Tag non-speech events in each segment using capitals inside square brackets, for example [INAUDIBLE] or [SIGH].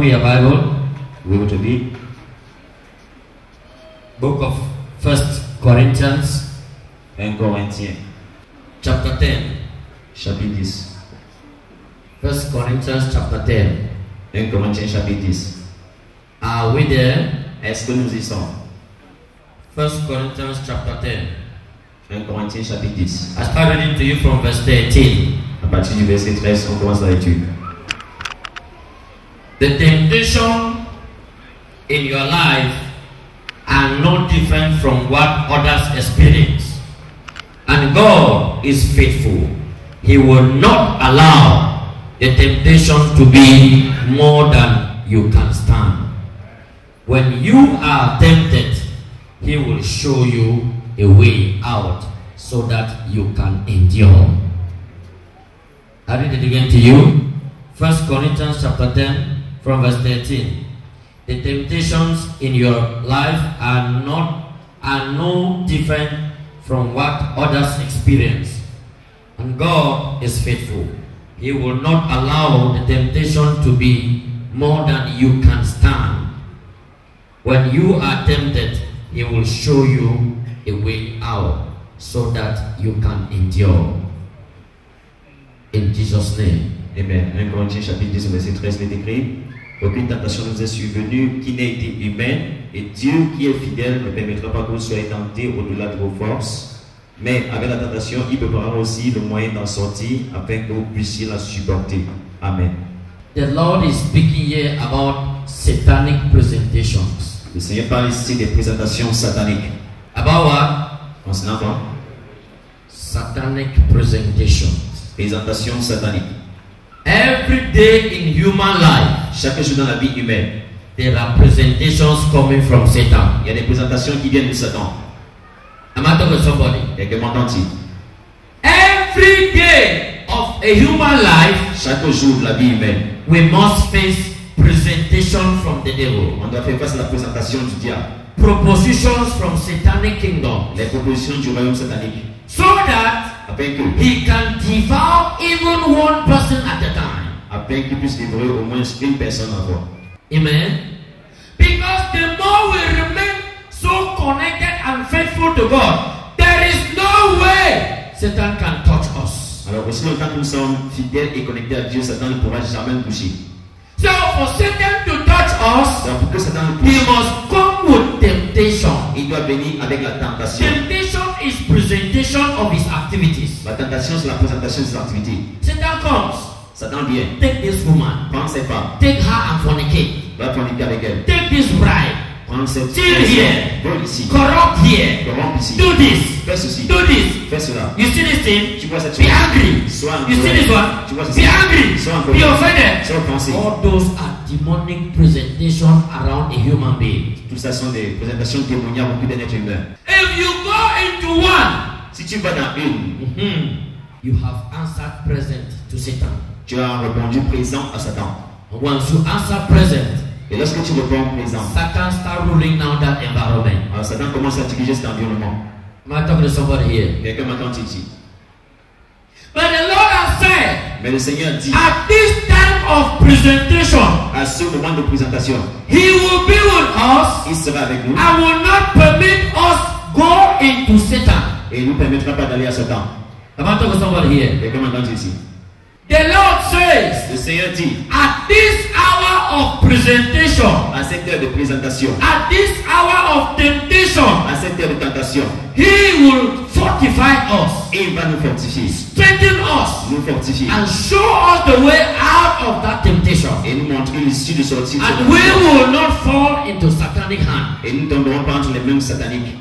Open your Bible. We will read Book of First Corinthians, 1 Corinthiens, chapter 10. chapitre 10. First Corinthians, chapter 10. 1 Corinthiens, chapitre 10. Are we there? Est-ce que nous y sommes First Corinthians, chapter 10. 1 Corinthiens, chapitre 10. I start reading to you from verse 13. À partir du verset 13, on commence la lecture. The temptation in your life are no different from what others experience. And God is faithful. He will not allow the temptation to be more than you can stand. When you are tempted, He will show you a way out so that you can endure. I read it again to you. First Corinthians chapter 10 from verse 13. The temptations in your life are not are no different from what others experience. And God is faithful. He will not allow the temptation to be more than you can stand. When you are tempted, He will show you a way out so that you can endure. In Jesus' name. Amen. 1 Corinthiens, chapitre 10, verset 13, il est Aucune tentation ne vous est survenue qui n'ait été humaine, et Dieu qui est fidèle ne permettra pas que vous soyez tentés au-delà de vos forces. Mais avec la tentation, il préparera aussi le moyen d'en sortir afin que vous puissiez la supporter. Amen. The Lord is speaking here about satanic presentations. Le Seigneur parle ici des présentations sataniques. About what? Concernant quoi? Satanic presentations. Présentations sataniques. Every day in human life, Chaque jour dans la vie humaine, there are presentations coming from Satan. il y a des présentations qui viennent de Satan. Am I talking to somebody? M'entend-il Every day of a human life, Chaque jour de la vie humaine, we must face presentation from the devil. on doit faire face à la présentation du diable. Propositions from satanic kingdom. Les propositions du royaume satanique. So that Afin que, he can devour even one person at a time. Afin qu'il puisse livrer au moins une personne à fois. Amen. Because the more we remain so connected and faithful to God, there is no way Satan can touch us. Alors aussi longtemps que nous sommes fidèles et connectés à Dieu, Satan ne pourra jamais nous toucher. So for Satan to touch us, Donc pour que Satan nous he touche, must come with temptation. il doit venir avec la tentation. Temptation is presentation of his activities. La tentation, c'est la présentation de ses activités. Satan comes, Satan vient, take this woman, prendre ses femmes, take her and fornicate, va forniquer avec elle, take this bride, prendre cette Steal here. vole ici, corrupt here, corrompe ici, do this, fais ceci, do this. fais cela. You see this thing? Tu vois cette Be chose, angry. sois en You see this one? Tu vois Be ceci, angry. sois en Be offended. sois offensé. All those are demonic presentations around a human being. Tout ça sont des présentations démoniaques au d'un être humain. If you go into one, Si tu vas dans une, mhm, you have answered present to Satan. Tu as répondu présent à Satan. Once you answer present, Et lorsque tu réponds présent, Satan start ruling now that environment. alors Satan commence à diriger cet environnement. Am I talking to somebody here? Quelqu'un m'entend ici. But the Lord has said, Mais le Seigneur dit, at this time of presentation, à ce moment de présentation, He will be with us il sera avec nous and will not permit us go into Satan. et il ne nous permettra pas d'aller à Satan. Am I talking to somebody here? Quelqu'un m'entend ici. The Lord says, Le Seigneur dit, at this hour of presentation, à cette heure de présentation, at this hour of temptation, à cette heure de tentation, He will fortify us, et il va nous fortifier, strengthen us, nous fortifier and show us the way out of that temptation. et nous montrer l'issue de sortie And we will not fall into satanic hand. Et nous tomberons pas entre les mains sataniques.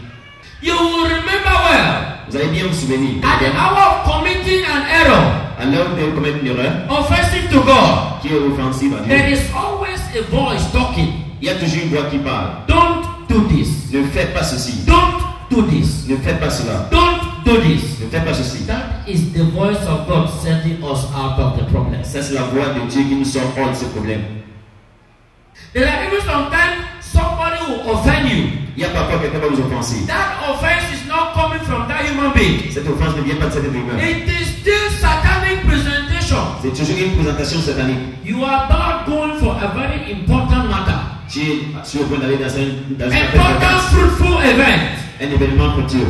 You will remember well, Vous allez bien vous souvenir, at the hour of committing an error, à l'heure où vous commettez une erreur offensive to God, qui est offensive à there Dieu, is always a voice talking. il y a toujours une voix qui parle. Don't do this. Ne faites pas ceci, Don't do this. ne faites pas cela, Don't do this. ne faites pas ceci. That is the voice of God sending us out of the problem. Ça, c'est la voix de Dieu qui nous sort hors de ce problème. There are even sometimes somebody will offend you. Il y a parfois quelqu'un va vous offenser. That offense is not coming from that human being. Cette offense ne vient pas de cet humain. It is still satanic presentation. C'est toujours une présentation satanique. You are not going for a very important matter, Tu es sur le point d'aller dans un, dans un appel important, fruitful event. un événement fructueux.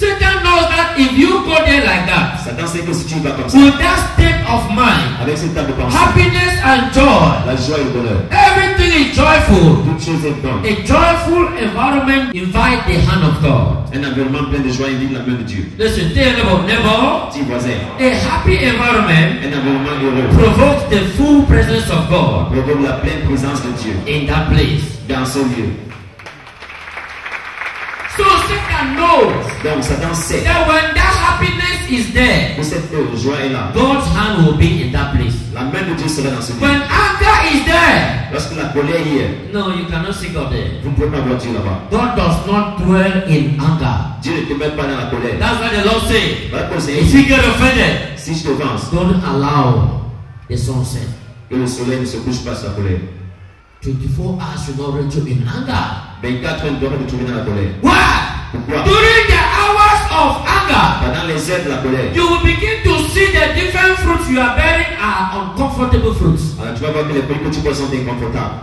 Satan knows that if you go there like that, Satan sait que si tu vas comme ça, with that state of mind, avec cet état de pensée, happiness and joy, la joie et le bonheur, everything is joyful. toute chose est bonne. A joyful environment invite the hand of God. Un environnement plein de joie invite la main de Dieu. Listen, tell about neighbor. Dis voisin, A happy environment un environnement heureux provokes the full presence of God provoque la pleine présence de Dieu in that place. dans ce lieu. So Satan knows Donc Satan sait that when that happiness is there, que cette joie est là. God's hand will be in that place. La main de Dieu sera dans ce lieu. When anger is there, Lorsque la colère y est, no, you cannot see God there. vous ne pouvez pas voir Dieu là-bas. God does not dwell in anger. Dieu ne met pas dans la colère. That's why the Lord said, conseiller, if you get offended, si je te venge, don't allow the sunset. que le soleil ne se couche pas sur la colère. 24 hours you not reach in anger. 24 heures ne doivent pas te trouver dans la colère. Why? Pourquoi During the hours of anger, Pendant les heures de la colère, you will begin to see the different fruits you are bearing are uncomfortable fruits. alors tu vas voir que les fruits que tu bois sont inconfortables.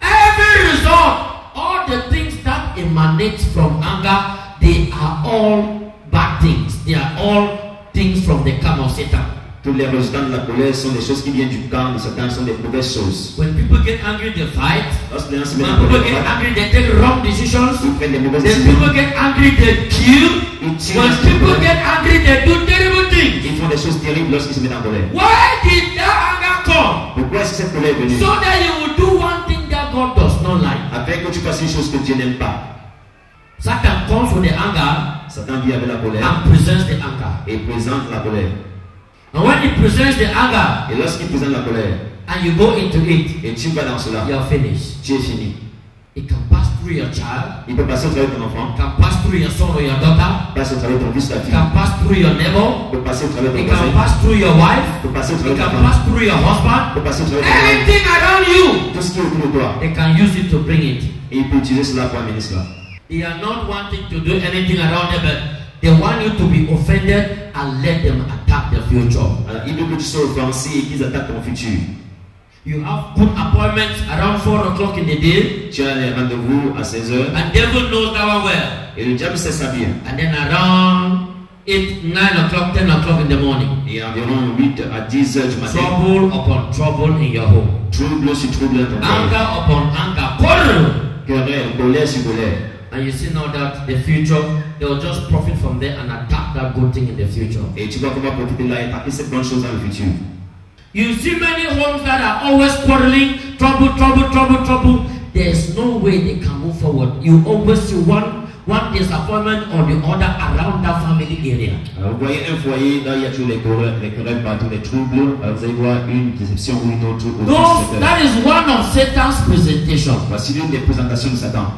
Every result, all the things that emanate from anger, they are all bad things. They are all things from the camp of Satan. Tous les résultats de la colère sont des choses qui viennent du camp de Satan, sont des mauvaises choses. When people get angry, they fight. Lorsque les gens se mettent When en people colère, get angry, they take wrong decisions. ils prennent des mauvaises When décisions. people get angry, they kill. When people le get angry, they do terrible things. Ils font des choses terribles lorsqu'ils se mettent en colère. Why did that anger come? Pourquoi est-ce que cette colère est venue? So that you will do one thing that God does not like. Afin que tu fasses une chose que Dieu n'aime pas. Satan comes with the anger Satan vient avec la colère and presents the anger. et présente la colère. And when he presents the anger Et lorsqu'il présente la colère and you go into it, et tu vas dans cela, you are finished. tu es fini. It can pass through your child, Il peut passer au travers de ton enfant, it can pass through your son or your daughter, passe au travers de ton fils, ta it fille, can pass through your neighbor, peut passer au travers de it ton can voisin, pass through your wife, peut passer au it travers de ta can femme, pass through your husband. peut passer au travers de ton mari. Anything around you, Tout ce qui est autour de toi. they can use it to bring it. Et il peut utiliser cela pour amener cela. They are not wanting to do anything around them, but they want you to be offended and let them attack the future. Alors, il veut que tu sois et qu'ils attaquent ton futur. You have good appointments around 4 o'clock in the day, Tu as un rendez-vous à 16h and devil knows that one well. et le diable sait ça bien. And then around 8, 9 o'clock, 10 o'clock in the morning, Et environ 8 à 10 heures du matin, trouble upon trouble in your home. trouble sur trouble dans ton. Anger upon anger, quarrel. Querelle, colère sur colère. And you see now that the future, they will just profit from there and attack that good thing in the future. Et tu vas pouvoir profiter de là et attaquer cette bonne chose dans le futur. You see many homes that are always quarreling, trouble, trouble, trouble, trouble. There's no way they can move forward. You always see one one disappointment or the other around that family area. Alors, vous voyez un foyer, là il y a toujours les querelles, les querelles partout, les troubles. Alors, vous allez voir une déception ou une autre. au Those, that is one of Satan's presentation. Voici l'une des présentations de Satan.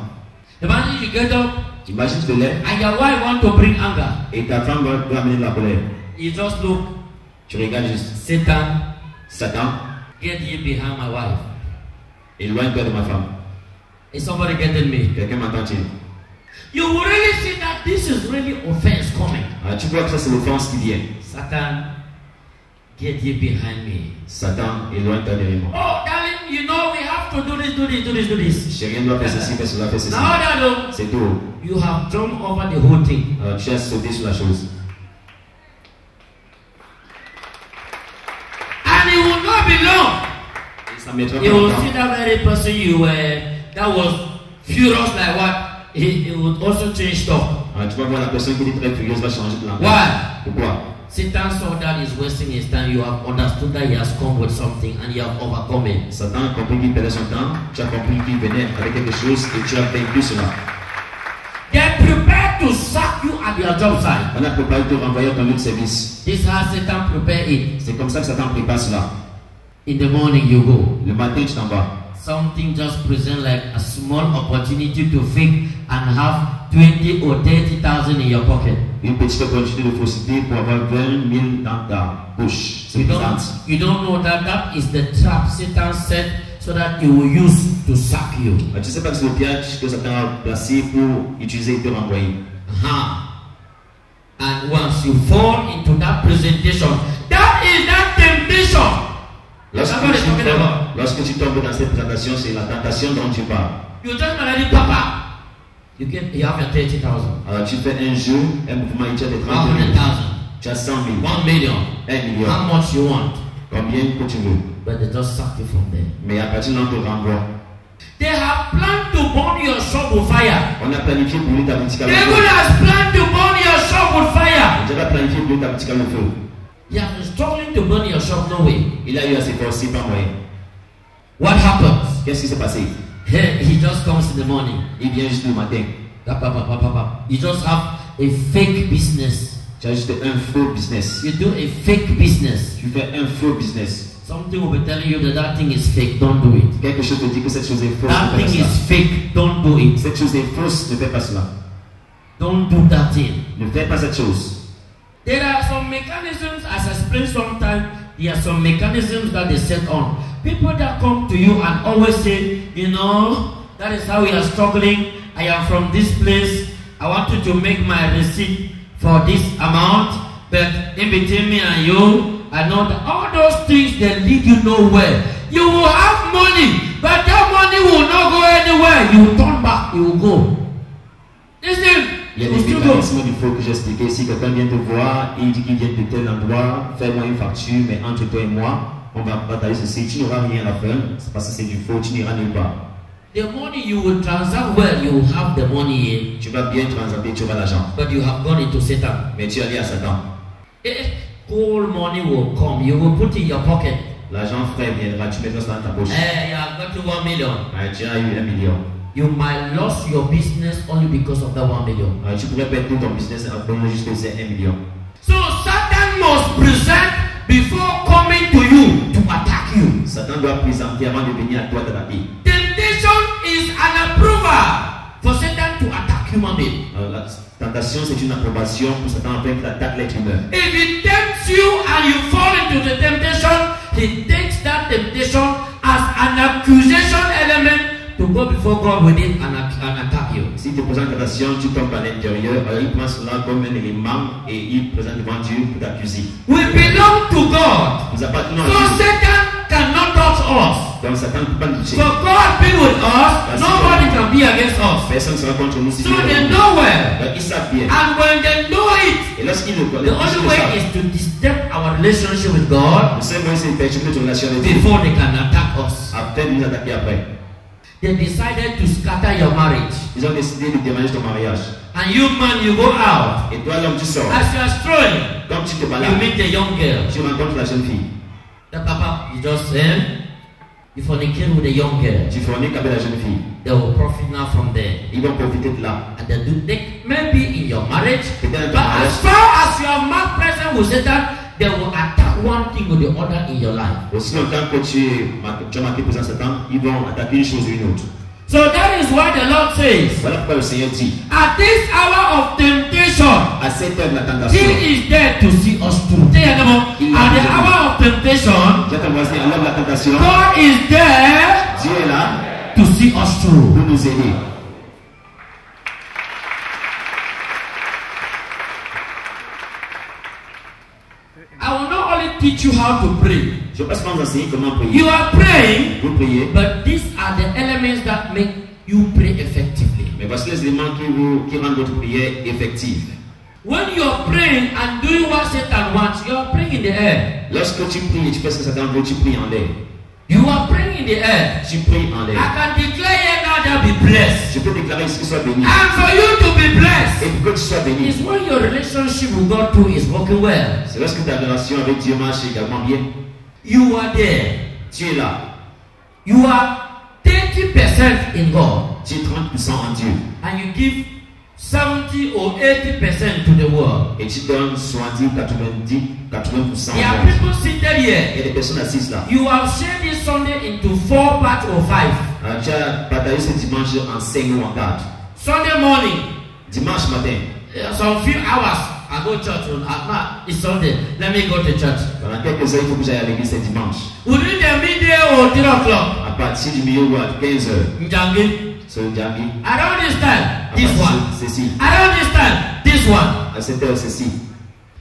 Imagine you get up Imagine tu te lèves and your wife want to bring anger. et ta femme va va amener de la colère. You just look, Tu regardes juste Satan, Satan, get ye behind my wife. éloigne-toi de ma femme. Is somebody getting me? Quelqu'un m'entend-il You will really see that this is really offense coming. Alors, Tu vois que ça c'est l'offense qui vient? Satan, get ye behind me. Satan, éloigne-toi derrière moi. Oh, darling, you know we have to do this, do this, do this, do this. Chérie, doit faire ceci, faire cela, faire ceci. Now that uh, C'est tout. you have jumped over the whole thing. Alors, tu as sauté sur la chose. And it will not be long. Et ça mettra You will see that very person you were, that was furious like what? He, he would also change talk. Alors, tu vas voir la personne qui très furieuse va changer de langage. Why? Pourquoi Satan saw that he's wasting his time. You have understood that he has come with something and you have overcome it. Satan a compris qu'il perdait son temps, tu as compris qu'il venait avec quelque chose et tu as vaincu cela. They're prepared to sack you at your job site. On a préparé de te renvoyer à ton service. This is how Satan prepare it. C'est comme ça que Satan prépare cela. In the morning you go. Le matin, tu t'en vas. Something just present like a small opportunity to think and have 20 or 30,000 in your pocket. Une petite opportunité de fausseté pour avoir 20 000 dans ta bouche. You don't, you don't know that that is the trap Satan set so that he will use to sack you. Mais tu sais pas que c'est le piège que Satan a placé pour utiliser et te renvoyer. Uh-huh. And once you fall into that presentation, that is that temptation Lorsque tu, tombes, lorsque tu tombes dans cette tentation, c'est la tentation dont tu parles. You tell me, Papa, you you have your 30,000, Alors tu fais un jeu, un mouvement, des 30 000. 100,000, Tu as 100 000, 1 million, 1 million, how much you want? combien que tu veux. But they just suck you from there. Mais à partir de là, on te renvoie. They have planned to burn your shop with fire. On a planifié brûler ta boutique à le devil feu. has planned to burn your shop with fire. Dieu a planifié brûler ta boutique à feu. Have been struggling to burn your shop, no way. Il a eu à s'efforcer par moyen. What happens? Qu'est-ce qui s'est passé? He, he just comes in the morning. Il vient juste le matin. You just have a fake business. Tu as juste un faux business. You do a fake business. Tu fais un faux business. Something will be telling you that that thing is fake. Don't do it. Quelque chose te dit que cette chose est fausse. That thing is fake. Don't do it. Cette chose est fausse. Ne fais pas cela. Don't do that thing. Ne fais pas cette chose. There are some mechanisms, as I explained sometimes, there are some mechanisms that they set on. People that come to you and always say, you know, that is how we are struggling. I am from this place. I want you to make my receipt for this amount. But in between me and you, I know that all those things that lead you nowhere. You will have money, but that money will not go anywhere. You will turn back, you will go. Listen, Il y a des mécanismes qu'il faut que j'explique. Si quelqu'un vient te voir il dit qu'il vient de tel endroit, fais-moi une facture, mais entre toi et moi, on va partager ceci. Tu n'auras rien à c'est parce que c'est du faux, tu n'iras nulle part. The money you will transact well, you will have the money Tu vas bien transacter, tu auras l'argent. in, but you have gone into Satan. Mais tu es allé à Satan. Eh, Gold money will come. You will put in your pocket. L'argent frais viendra, tu mettras ça dans ta poche. Eh, you have got to one million. Ah, tu as eu un million. You might lose your business only because of that one million. Ah, tu pourrais perdre tout ton business en prenant juste que c'est un million. So Satan must present before coming to you to attack you. Satan doit présenter avant de venir à toi t'attaquer. Temptation is an approval for Satan to attack human being. Alors, La tentation, c'est une approbation pour Satan afin qu'il attaque l'être humain. If he tempts you and you fall into the temptation, he takes that temptation as an accusation element to go before God with it and, and attack you. Si tu présentes une tentation, tu tombes à l'intérieur, alors il prend cela comme un élément et il présente devant Dieu pour t'accuser. We belong to God. Nous appartenons So à Dieu. Satan cannot touch us. Donc Satan ne peut pas nous toucher. For God being with us, nobody can be against us. Personne ne sera contre nous si So they know well. Donc, Ils savent bien. And when they know it, Et lorsqu'ils le the only way is to disturb our relationship with God Le seul moyen, c'est de perturber ton relation avec Dieu. before they can attack us. Après nous attaquer après. They decided to scatter your marriage. Ils ont décidé de déménager ton mariage. And you man, you go out. Et toi, l'homme, tu sors. As you are strolling, Comme tu te you balades, meet a young girl. tu rencontres la jeune fille. The papa, you just said, you fornicate with a young girl. Tu forniques avec la jeune fille. They will profit now from there. Ils vont profiter de là. And they do they maybe in your marriage. Peut-être But dans ta as far as you are not present with Satan, they will attack one thing or the other in your life. Aussi longtemps que tu, tu marqué présent Satan, ils vont attaquer une chose ou une autre. So that is why the Lord says, Voilà pourquoi le Seigneur dit, at this hour of temptation, à cette heure de la tentation, He is there to see us through. Tell your neighbor, At the hour of temptation, j'ai commencé à l'heure de la tentation, God is there Dieu est là to see us through. pour nous aider. Teach you how to pray. Je ne vais pas vous enseigner comment prier. You are praying, Vous priez, but these are the elements that make you pray effectively. mais voici les éléments qui, vous, qui rendent votre prière effective. When you are praying and doing what Satan wants, you are praying in the air. Lorsque tu pries tu fais ce que Satan veut, tu pries en l'air. You are praying in the air. Tu pries en l'air. I can declare be blessed. Je peux déclarer ici que soit béni. And for you to be Et blessed pour que tu sois béni, is when your relationship with God too is working well. c'est lorsque ta relation avec Dieu marche également bien. You are there. Tu es là. You are 30% in God. Tu es 30% en Dieu. And you give seventy or eighty percent to the world. Èkyi dan suwanti katumandi katumankusan. There are people seated here. Yẹ de person na sista. You have shared this Sunday into four parts or five. Àjẹ́ pàtàkì ṣe dimanche and sẹ́yìn wọn gàd. Sunday morning. Dimanche matin. Uh, some few hours I go church on Akpa is Sunday let me go to church. Bàbá kẹ́kẹ́ sẹ́yìn fún Bísí Ayọ̀lẹ́gbẹ́ sẹ́ dimanche. Within the middle or three o'clock. Àpàtì mi yóò wá kẹ́hìn sẹ́yìn. Heures, Njangi, sur le Djambi. I don't understand this one. ceci. I don't understand this one. À cette heure, ceci.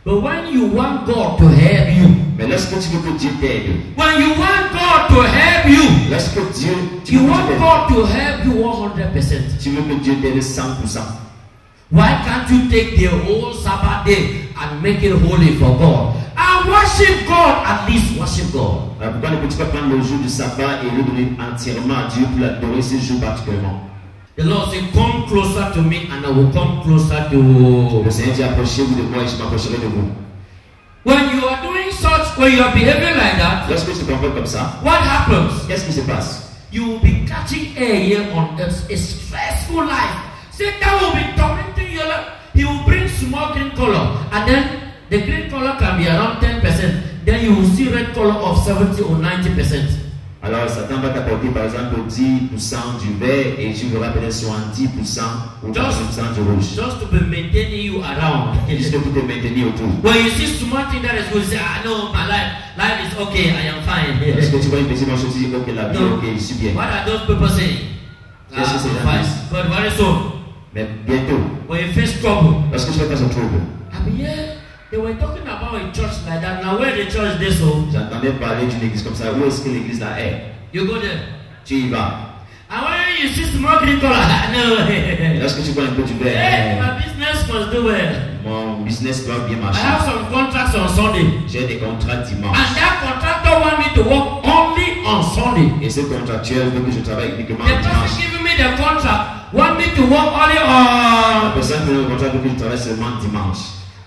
But when you want God to help you, Mais lorsque tu veux que Dieu t'aide, when you want God to help you, lorsque Dieu, tu you want God to help you 100%. tu veux que Dieu t'aide 100%. Why can't you take the whole Sabbath day and make it holy for God? And worship God, at least worship God. Pourquoi ne peux-tu pas prendre le jour du sabbat et le donner entièrement à Dieu pour l'adorer ce jour particulièrement The Lord said, Come closer to me, and I will come closer to. Le Seigneur dit approchez-vous de moi et je m'approcherai de vous. When you are doing such, when you are behaving like that, Lorsque tu te comportes comme ça, what happens? qu'est-ce qui se passe You will be catching air here on earth, a stressful life. Satan will be tormenting He will bring small green color, and then the green color can be around 10%. Then you will see red color of 70 or 90%. Alors Satan va t'apporter par exemple 10% du vert et tu verras peut-être 70% ou 80% du rouge. Just to be maintaining you around. [LAUGHS] Juste pour te maintenir autour. when you see small thing that is good, you say, I know my life. Life is okay, I am fine. Lorsque tu vois une petite chose, tu dis ok la vie, No. ok, je suis bien. what are those people saying? Yes, Ah. But very soon, Mais bientôt, when you face trouble, tu fais face au trouble, I mean, yeah, they were talking about a church like that. Now, where the church is so? j'entendais parler d'une église comme ça. Où est-ce que l'église là est? You go there. Tu y vas. And when you see small color, [LAUGHS] no. Lorsque tu vois un peu du hey, vert, my business must do well. mon business doit bien I have marcher. some contracts on Sunday. J'ai des contrats dimanche. And that contractor want me to work only on Sunday. Et ce contractuel veut que je travaille uniquement The person dimanche. giving me the contract want me to work only La on. personne qui veut le contrat que je travaille seulement dimanche.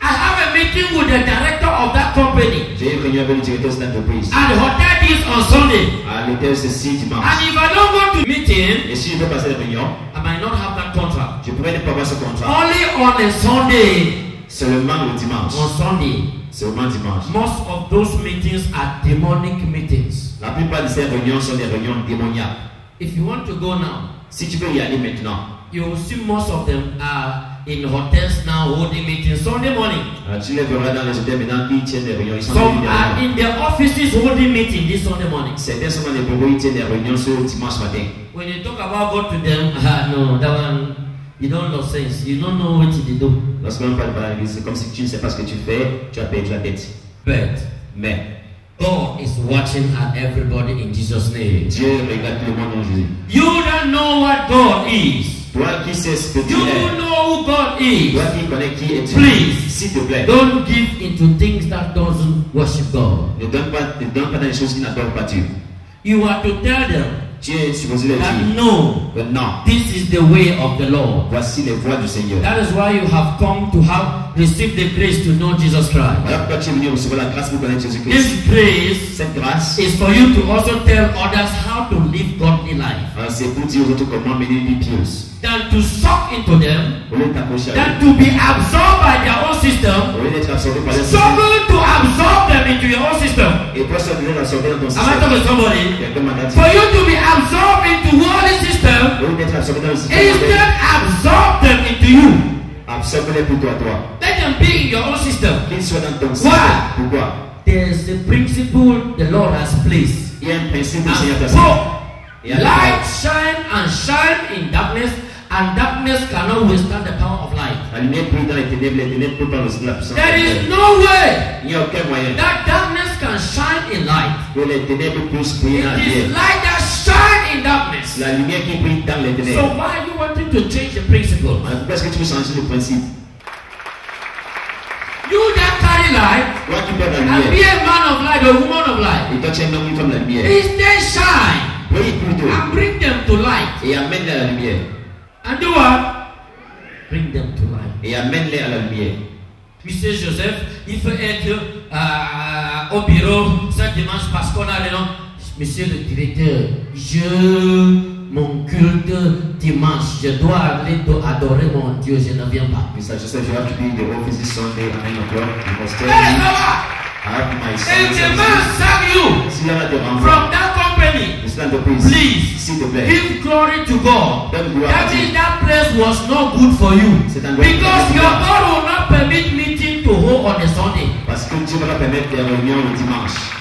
I have a meeting with the director of that company. J'ai une réunion avec le directeur de cette entreprise. And the hotel is on Sunday. À l'hôtel ceci dimanche. And if I don't go to meeting, Et si je veux passer la réunion, I might not have that contract. je pourrais ne pas avoir ce contrat. Only on a Sunday. Seulement le dimanche. On Sunday. Seulement dimanche. Most of those meetings are demonic meetings. La plupart de ces réunions sont des réunions démoniaques. If you want to go now, Si tu veux y aller maintenant, you will see most of them are in hotels now holding meetings Sunday morning. euh, tu les verras dans les hôtels maintenant qui tiennent des réunions. Ils sont Some are in their offices holding meeting this Sunday morning. Certains sont dans les bureaux, ils tiennent des réunions ce dimanche matin. When you talk about go to them, [LAUGHS] ah no, that one you don't know sense. You don't know what they do. Lorsqu'on parle par l'église, c'est comme si tu ne sais pas ce que tu fais, tu as perdu la tête. But Mais God is watching at everybody in Jesus' name. Dieu regarde tout le monde en Jésus. You don't know what God is. Toi qui sais ce que tu You es, know who God is. toi qui connais qui es-tu, Please. s'il te plaît, Don't give into things that doesn't worship God. ne donne pas, ne donne pas dans les choses qui n'adorent pas Dieu. You are to tell them Tu es supposé leur that dire no, que non, this is the way of the Lord. voici les voies du Seigneur. That is why you have come to have received the grace to know Jesus Christ. Voilà pourquoi tu es venu recevoir la grâce pour connaître Jésus-Christ. This grace Cette grâce, is for you to also tell others how to live godly life. c'est pour dire aux autres comment mener une vie pieuse. Than to suck into them, Au lieu de t'approcher à than to be absorbed by their own system, au lieu d'être absorbé par les système, struggle to absorb them into your own system. et toi seul de l'absorber dans ton Am I talking to somebody? Quelqu'un m'a dit, For you to be absorbed into worldly system, au lieu d'être absorbé dans le système, instead absorb them into you. Absorbe-les pour toi, toi. Let them be in your own system. Qu'ils dans ton Why? Pourquoi There's a principle the Lord has placed. Il y a un principe que le Seigneur And t'a à light shine and shine in darkness, and darkness cannot withstand the power of light. La lumière brille dans les ténèbres, les ténèbres peuvent pas résister la puissance. There is lumière. no way Il n'y a aucun moyen that darkness can shine in light. que les ténèbres puissent briller dans la It is light that shine in darkness. La lumière qui brille dans les So why are you wanting to change the principle? Pourquoi est-ce que tu veux changer le principe? You that carry light Toi qui portes la and be lumière, a man of light, a woman of light, et toi tu es un homme une femme de la lumière, instead shine plutôt and bring them to light. et amène-les à la lumière. And do what? Bring them to light. Et amène-les à la lumière. Monsieur Joseph, il faut être euh, au bureau ce dimanche parce qu'on a le nom. Monsieur le directeur, je, mon culte dimanche, je dois aller do- adorer mon Dieu, je ne viens pas. Mr. Joseph, you have to be in the office this Sunday at 9 o'clock. You must tell Hey, me, I have my if son. the man serve you Si from that company, Please. s'il te plaît, give glory to God. donne gloire à That means Dieu. that place was not good for you. Because place. your God will not permit meeting to hold on a Sunday. Parce que Dieu va pas permettre des réunions le dimanche.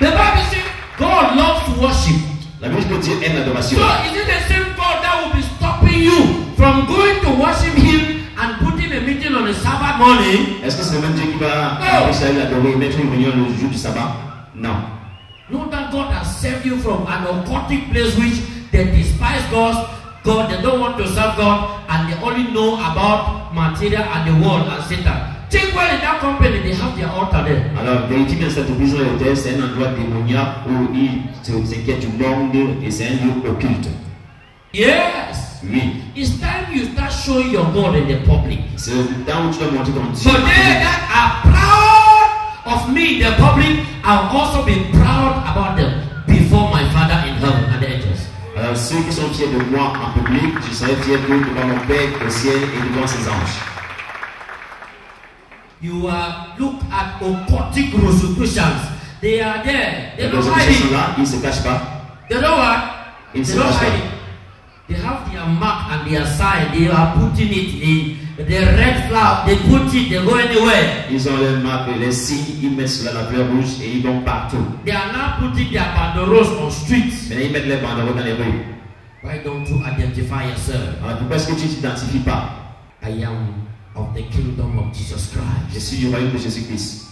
The Bible says God loves to worship. La Bible dit Dieu aime l'adoration. So is it the same God that will be stopping you from going to worship Him and putting a meeting on a Sabbath morning. Est-ce que c'est le même Dieu qui va empêcher d'adorer et mettre une réunion le jour du sabbat Non. Know that God has saved you from an occultic place which they despise God. God, they don't want to serve God, and they only know about material and the world and Satan. Think well in that company, they have their altar there. Alors, vérité dans cette église de c'est un endroit démoniaque où ils se- s'inquiètent du monde et c'est un lieu occulte. Yes. Oui. It's time you start showing your God in the public. C'est le temps où tu dois montrer ton Dieu. So they that are proud of me in the public, I'll also be proud about them before my Father in heaven and the angels. Alors, ceux qui sont fiers de moi en public, je serai fier d'eux devant mon Père au ciel et devant ses anges. You uh, look at occultic Rosicrucians. They are there. They don't hide it. ils ne se cachent pas. They don't what? Ils They don't hide pas. it. They have their mark and their sign. They are putting it. The, the red flower. They put it. They go anywhere. Ils ont les marques, les signes, ils mettent cela la fleur rouge et ils vont partout. They are now putting their banderoles on streets. Maintenant, ils mettent les banderoles dans les rues. Why don't you identify yourself? Alors, pourquoi est-ce que tu ne t'identifies pas? I am of the kingdom of Jesus Je Christ. suis du royaume de Jésus-Christ.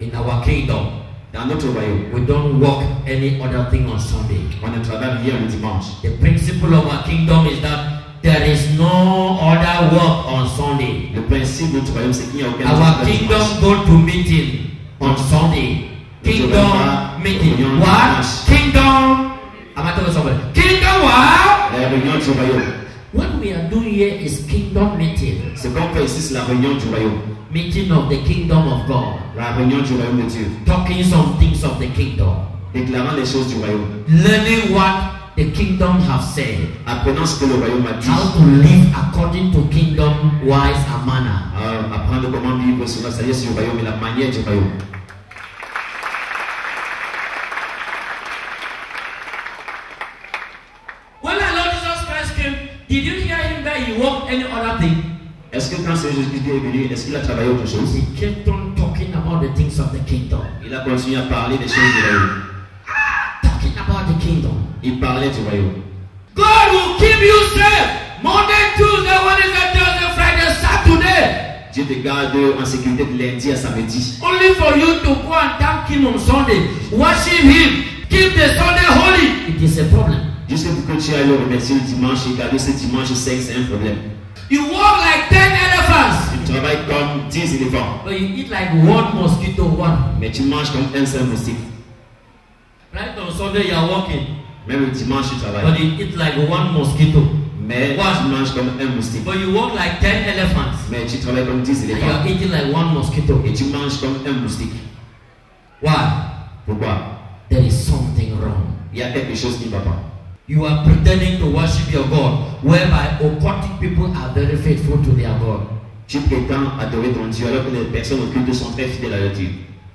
In our kingdom, Dans notre royaume, we don't work any other thing on Sunday. on ne travaille rien le dimanche. The principle of our kingdom is that there is no other work on Sunday. Le principe de notre royaume, c'est qu'il n'y a aucun Our kingdom go to meeting on Sunday. Kingdom meeting. What? Kingdom. Am I talking somebody? Kingdom what? La réunion du royaume. What we are doing here is kingdom meeting. Ce qu'on fait ici, c'est la réunion du royaume. Meeting of the kingdom of God. La réunion du royaume de Dieu. Talking some things of the kingdom. Déclarant les choses du royaume. Learning what the kingdom have said. Apprenant ce que le royaume a dit. How to live according to kingdom wise and manner. Euh, apprendre comment vivre sur la sagesse du royaume et la manière du royaume. Did you hear him that he worked any other thing? Est-ce que quand Seigneur Jésus-Christ est venu, est-ce qu'il a travaillé autre chose? He kept on talking about the things of the kingdom. Il a continué à parler des choses du royaume. Talking about the kingdom. Il parlait du royaume. God will keep you safe. Monday, Tuesday, Wednesday, Thursday, Friday, Saturday. Dieu te garde en sécurité de lundi à samedi. Only for you to go and thank him on Sunday. Worship him. Keep the Sunday holy. It is a problem. Pour que tu ailles le dimanche et garder ce dimanche sec, c'est un problème. You walk like 10 elephants. Tu travailles comme 10 éléphants, But you eat like one mosquito, one. mais tu manges comme un seul moustique. Right on Sunday, you are walking. Même le dimanche, tu travailles. But you eat like one mosquito. Mais What? tu manges comme un moustique. But you walk like 10 elephants. Mais tu travailles comme 10 And you are eating like one mosquito. Et tu manges comme un moustique. Why? Pourquoi There is something wrong. Il y a quelque chose qui ne va pas. You are pretending to worship your God, whereby occultic people are very faithful to their God. Tu prétends adorer ton Dieu alors que les personnes occultes sont très fidèles à leur Dieu.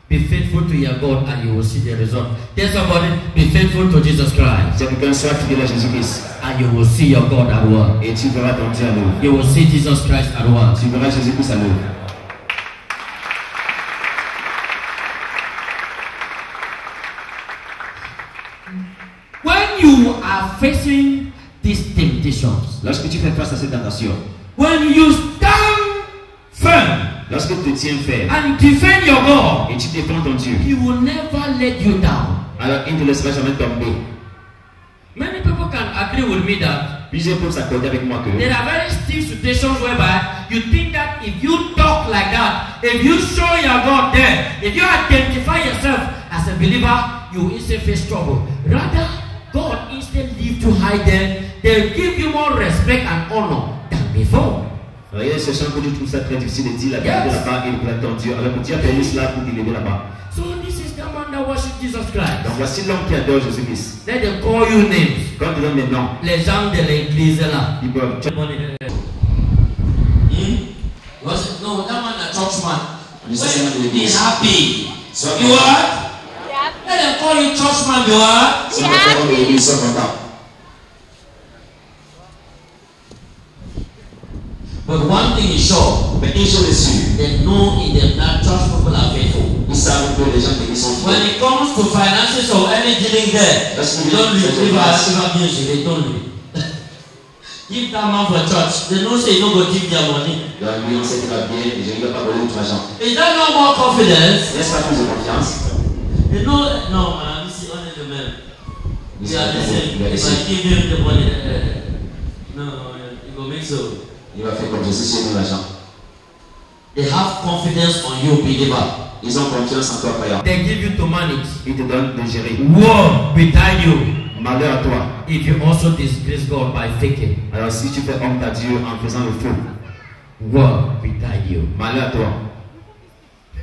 Be faithful to your God and you will see the result. Tell somebody, be faithful to Jesus Christ C'est quelqu'un soit fidèle à Jésus-Christ and you will see your God at work. et tu verras ton Dieu à l'œuvre. You will see Jesus Christ at work. Tu verras Jésus-Christ à l'œuvre. Facing these temptations, Lorsque tu fais face à cette tentation, when you stand firm lorsque tu te tiens ferme and defend your God, et tu défends ton Dieu, He will never let you down. alors il ne te laissera jamais tomber. Many people can agree with me that Plusieurs peuvent s'accorder avec moi que there are very stiff situations whereby you think that if you talk like that, if you show your God there, if you identify yourself as a believer, you will instead face trouble. Rather, God instead to hide them. They give you more respect and honor than before. Alors, il y a des sessions que ça très difficile de dire la vérité Yes. là-bas et de plaindre ton Dieu, alors que Dieu a permis cela pour t'élever là-bas. So this is the man that worship Jesus Christ. Donc voici l'homme qui adore Jésus-Christ. Let them call you names. Quand des noms, Les gens de l'église là. ils peuvent. Hmm? Was it? No, that man a churchman. The Be happy. Sois You are? Let them call you churchman, you content de l'église, sois content. But one thing is sure, Mais une chose est sûre, they know in them that church people are faithful. ils savent que les gens qui sont When it comes to finances or any dealing there, don't really- leave. If I if I music, they don't leave. [LAUGHS] give that man for church. They know say you no go give their money. Donc lui, on sait qu'il va bien, et je ne vais pas voler notre argent. Is that no more confidence? N'est-ce pas plus de confiance? You know, no man, this is only the man. Nous Yeah, sommes- if I give him the money, uh, no, it will make so. Il va faire comme chez nous l'argent. They have confidence on you, believer. Ils ont confiance en toi, croyant. They give you to manage. Ils te donnent de gérer. Woe betide you Malheur à toi. if you also disgrace God by faking. Alors si tu fais honte à Dieu en faisant le faux, Woe betide you. malheur à toi.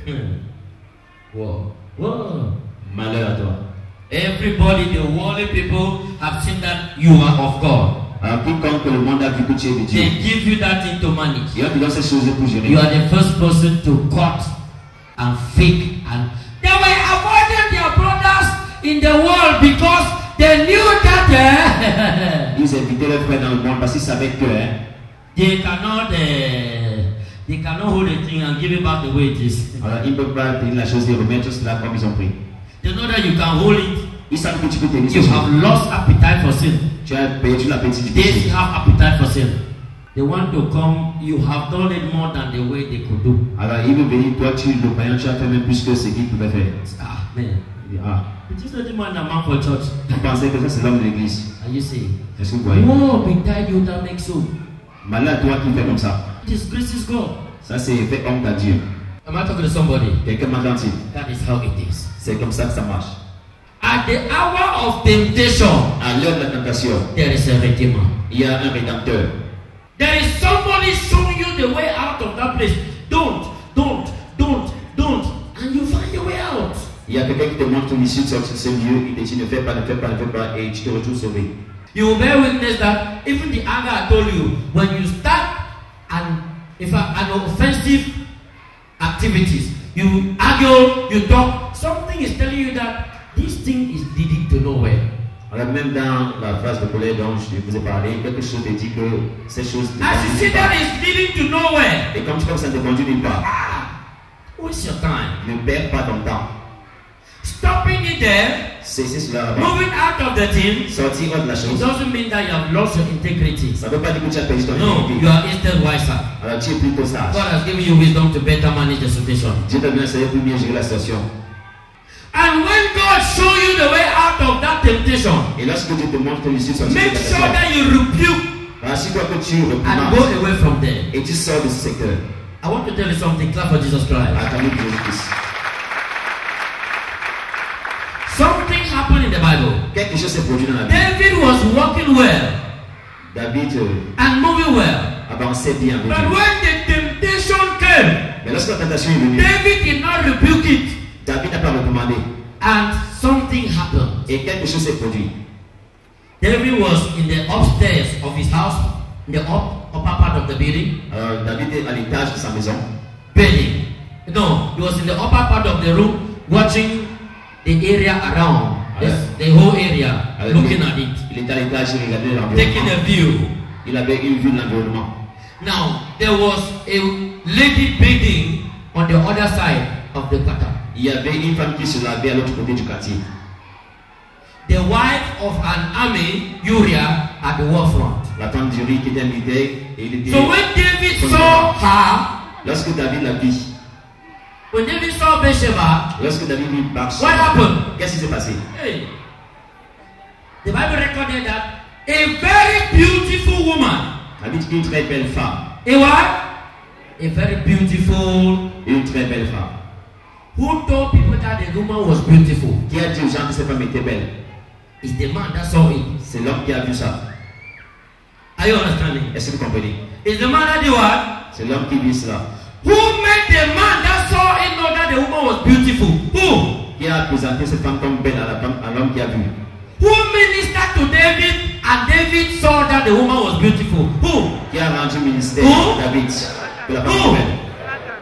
Hmm. Woe. Malheur à toi. Everybody, the worldly people, have seen that you are of God. Alors quiconque le monde a vu que tu es de Dieu, They give you that thing to manage. et on te donne ces choses pour gérer. You are the first person to cut and fake and they were avoiding their brothers in the world because they knew that [LAUGHS] eh, Ils invitaient leurs frères dans le monde parce qu'ils savaient que hein, they cannot uh, they cannot hold a thing and give it back the way it is. alors, ils ne peuvent pas tenir la chose et remettre cela comme ils ont pris. They know that you can hold it. Ils savent que tu peux tenir ces You have lost appetite for sin. Tu as perdu l'appétit du They have appetite for sin. They want to come. You have done it more than the way they could do. Alors il veut venir, toi tu le croyant, tu as fait même plus que ce qu'il pouvait faire. Ah man, ah, it is not the man that man for church. tu pensais que ça c'est l'homme de l'église. Are you saying? Est-ce que vous voyez? Woe betide you that makes so. À toi qui fait comme ça. disgraces God. Ça c'est fait honte à Dieu. Am I talking to somebody? Quelqu'un m'entend-il? That is how it is. C'est comme ça que ça marche. At the hour of temptation, À l'heure de la tentation, there is a redeemer. il y a un rédempteur. There is somebody showing you the way out of that place. Don't, don't, don't, don't. And you find your way out. Il y a quelqu'un qui te montre l'issue de sortir de ce lieu, il te dit ne fais pas, ne fais pas, ne fais pas, et tu te retrouves sauvé. You will bear witness that even the anger I told you, when you start an, if a, an offensive activities, you argue, you talk, something is telling you that this thing is leading to nowhere. Alors même dans la phase de colère dont je vous ai parlé, quelque chose te dit que ces choses te As you see that is leading to nowhere, Et comme que ça ne te conduit nulle part, ah, waste your time. ne perds pas ton temps. Stopping it there, Cessez cela moving out of the thing, Sortir de la it chose. doesn't mean that you have lost your integrity. Ça ne veut pas dire que tu as perdu ton No, you are instead wiser. Alors tu es plutôt sage. God has given you wisdom to better manage the situation. Dieu t'a un cerveau pour mieux gérer la situation. And when God show you the way out of that temptation, Et lorsque Dieu te montre l'issue de sortir de make sure that you rebuke rassure-toi que tu and go away from there. et tu sors de ce secteur. I want to tell you something. Clap for Jesus Christ. Attendez pour Jésus-Christ. Something happened in the Bible. Quelque chose s'est produit dans la Bible. David was walking well David euh, and moving well. avançait bien avec But Dieu. when the temptation came, Mais lorsque la tentation est venue, David did not rebuke it. David n'a pas recommandé. And something happened. Et quelque chose s'est produit. David was in the upstairs of his house, in the up, upper part of the building, Alors, David est à l'étage de sa maison. bathing. No, he was in the upper part of the room watching the area around, the, the whole area, Alors, looking il, at it, il était à l'étage, il regardait taking a view. Il avait une vue de l'environnement. Now, there was a lady bathing on the other side of the gutter. Il y avait une femme qui se lavait à l'autre côté du quartier. The wife of an army, Uriah, at the war front. La femme du riz qui était militaire et il était. So when David saw her, Lorsque David la vit, when David saw Bathsheba, lorsque David vit Bathsheba, what happened? qu'est-ce qui s'est passé? Hey, the Bible recorded that a very beautiful woman, dit une très belle femme. a what? A very beautiful, Une très belle femme. Who told people that the woman was beautiful? Qui a dit aux gens que cette femme était belle? The man that saw it. C'est l'homme qui a vu ça. Are you understanding? Est-ce que vous comprenez? It's the man that did what? C'est l'homme qui vit cela. Who made the man that saw it know that the woman was beautiful? Who? Qui a présenté cette femme comme belle à à l'homme qui a vu? Who ministered to David and David saw that the woman was beautiful? Who? Qui a rendu ministère Who? à David Who?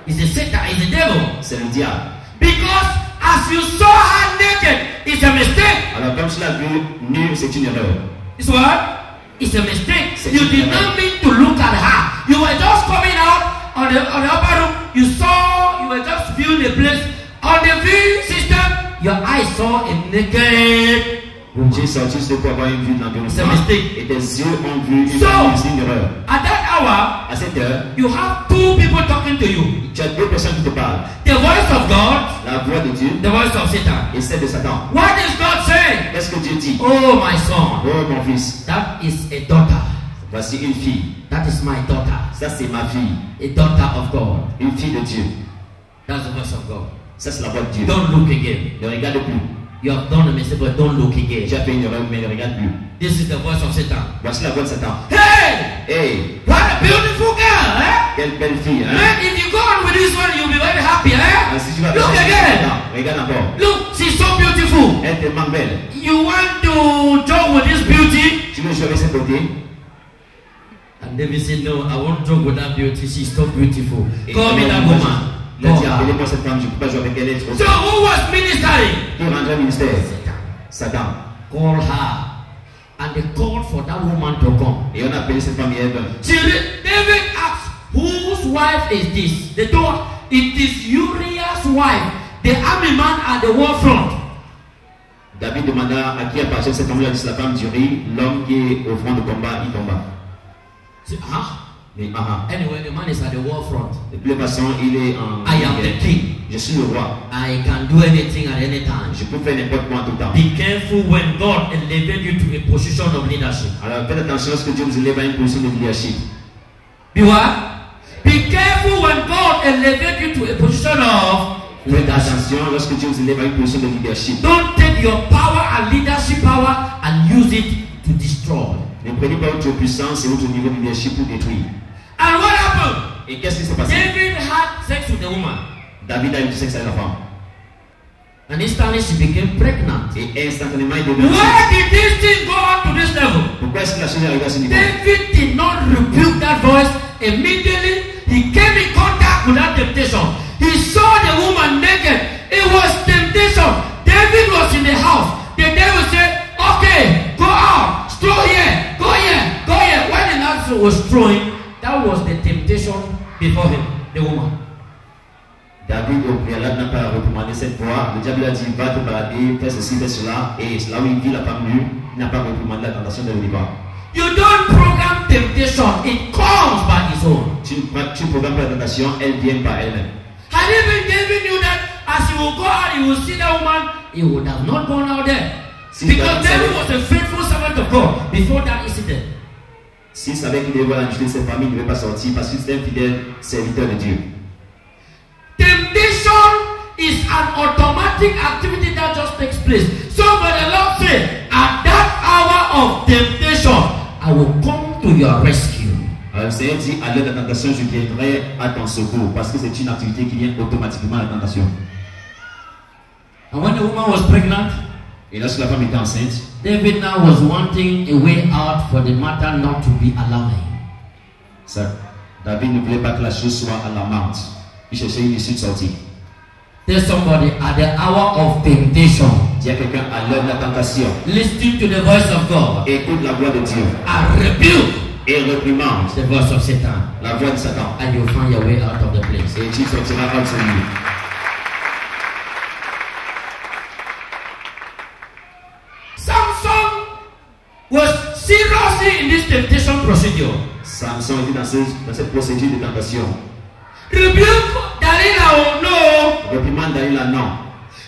It's the Satan, it's the devil. C'est le diable. Because as you saw her naked, it's a mistake. Alors comme l'as vu nu, c'est une erreur. It's what? It's a mistake. You did not mean to look at her. You were just coming out on the on the upper room. You saw, you were just viewing the place. On the viewing system, your eyes saw a naked Tu es sorti juste pour avoir une vue de It's a l'environnement. mistake. Et tes yeux ont vu une, So- une erreur. At that hour, À cette heure, you have two people talking to you. tu as deux personnes qui te parlent. The voice of God, La voix de Dieu the voice of Satan. et celle de Satan. What is God saying? Qu'est-ce que Dieu dit? Oh, my son, Oh mon fils, that is a daughter. voici une fille. That is my daughter. Ça c'est ma fille. A daughter of God. Une fille de Dieu. That's the voice of God. Ça c'est la voix de Dieu. Don't look again. Ne regarde plus. You have done a mistake, but don't look Tu again. as fait une erreur, mais ne regarde plus. This is the voice of Satan. Voici la voix de Satan. Hey! Hey, What a beautiful girl, eh? quelle belle fille, hein? Man, if you go on with this one, you'll be very happy, Ah, eh? Si tu vas Look again. regarde, encore. Look, she's so beautiful. Elle est tellement belle. You want to joke with this beauty? Tu veux jouer avec cette beauté? And David said, No, I won't joke with that beauty. She's so beautiful. Call me that woman. Il a dit, her. appelez-moi cette femme, je ne peux pas jouer avec elle, So who was ministering? Qui rendrait ministère Satan. Call her. And they called for that woman to come. Et on a appelé cette femme. See, David asked, Whose wife is this? They told, It is Uriah's wife, the army man at the war front. David demanda à qui appartient cette femme, il a dit c'est la femme d'Uri, l'homme qui est au front de combat, il. Say, huh? Mais ah Anyway, the man is at the war front. ah. Toute façon, il est en. I am the king. Je suis le roi. I can do anything at any time. Je peux faire n'importe quoi en tout temps. Be careful when God elevates you to a position of leadership. Alors faites attention à ce que Dieu vous élève à une position de leadership. Be what? Be careful when God elevates you to a position of Faites attention lorsque Dieu vous élève à une position de leadership. Don't take your power and leadership power and use it to destroy. Ne prenez pas votre puissance et votre niveau de leadership pour détruire. And what happened? Et qu'est-ce qui s'est passé David had sex with the woman. David a eu du sexe avec la femme. And instantly she became pregnant. Et instantanément, il devient Why did this thing go on to this level? Pourquoi est-ce que la chose est arrivée à ce niveau David did not rebuke that voice immediately. He came in contact with that temptation. He saw the woman naked. It was temptation. David was in the house. The devil said, Okay, go out, stroll here, go here, go here. When the answer was throwing, that was the temptation before him, the woman. David au préalable n'a pas recommandé cette voie. Le diable a dit va te balader, fais ceci, fais cela. Et là où il vit la femme nue, il n'a pas recommandé la tentation le départ. You don't program temptation, it comes by its own. Tu ne programmes pas la tentation, elle vient par elle-même. And even David knew that as he would go out, he would see that woman, he would have not gone out there. Because David was a faithful servant of God before that incident. S'il savait qu'il devait voir la justice de cette famille, il ne devait pas sortir parce qu'il était un fidèle serviteur de Dieu. Temptation is an automatic activity that just takes place. So when the Lord said, at that hour of temptation, I will come to your rescue. Le Seigneur dit à l'heure de la tentation, je viendrai à ton secours parce que c'est une activité qui vient automatiquement à la tentation. And when the woman was pregnant, Et lorsque la femme était enceinte, David now was wanting a way out for the matter not to be alarming. ça, David ne voulait pas que la chose soit alarmante. Il cherchait une issue de sortie. There's somebody at the hour of temptation, Il y a quelqu'un à l'heure de la tentation. listening to the voice of God. Écoute la voix de Dieu I rebuke et réprimande the voice of Satan, la voix de Satan. and you'll find your way out of the place. Et tu sortiras hors de temptation procedure. Samson était dans, ce- dans cette procédure de tentation. Rebuke Dalila, oh no. Réprimande Dalila, non.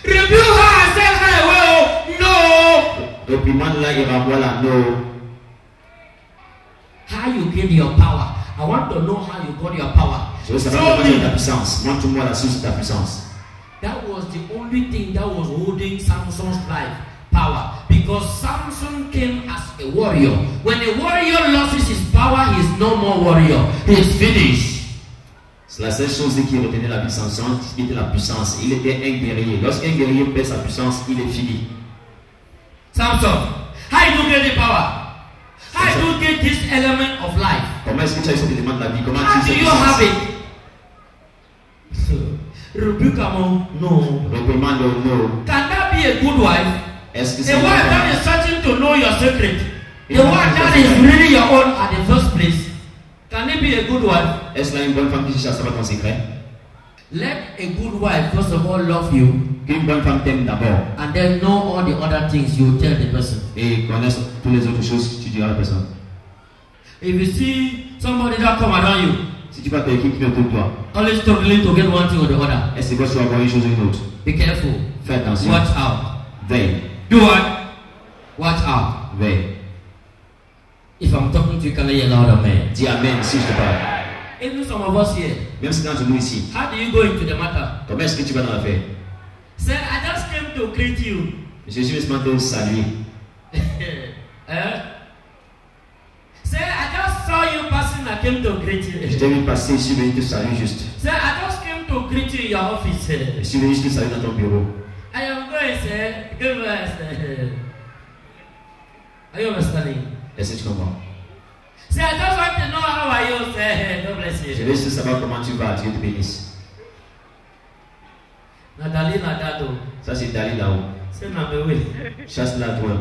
Rebuke her and send her away, oh no. Réprimande-la et renvoie-la, non. How you get your power? I want to know how you got your power. Je veux savoir comment tu ta puissance. Montre-moi la source de ta puissance. That was the only thing that was holding Samson's life power because Samson came as a warrior. When a warrior loses his power, he is no more warrior. He is finished. C'est la seule chose qui retenait la était puissance. Il était un guerrier. Lorsqu'un guerrier perd sa puissance, il est fini. Samson, how you get the power? How you get this element of life? Comment est-ce que tu as cet élément de la vie? Comment How do you have it? [LAUGHS] Rebuke among no. Non. Can that be a good wife? Une wife bonne that is searching to know your secret. The wife that is really your own at the first place. Can it be a good wife? Est-ce là une bonne femme qui cherche à savoir ton secret Let a good wife first of all love you Qu'une bonne femme t'aime d'abord and then know all the other things you tell the person. et connaisse toutes les autres choses que tu diras à la personne. If you see somebody that come around you, Si tu vois quelqu'un qui vient autour de toi, always struggling to get one thing or the other, est-ce que tu vas avoir une chose ou une autre be careful. Fais attention. Watch out. Veille. Do what? Watch out. Veille. If I'm talking to you, can I hear louder, man? Dis Amen si je te parle. Even some of us here, Même si nous ici, how do you go into the matter? comment est-ce que tu vas dans l'affaire Say, I just came to greet you. Je suis juste te saluer. eh? Say, I just saw you passing, I came to greet Je you. t'ai vu passer, je suis venu te saluer juste. Say, I just came to greet you in your office. Je suis venu te saluer dans ton bureau. I am going, say, give us. Are you understanding? Est-ce que tu comprends Say, I just want to know how are you. Say, God bless Je you. veux juste savoir comment tu vas. Dieu te bénisse. Nathalie Nadado. Ça, c'est Dali là-haut. Say, Namewe. Chasse-la toi.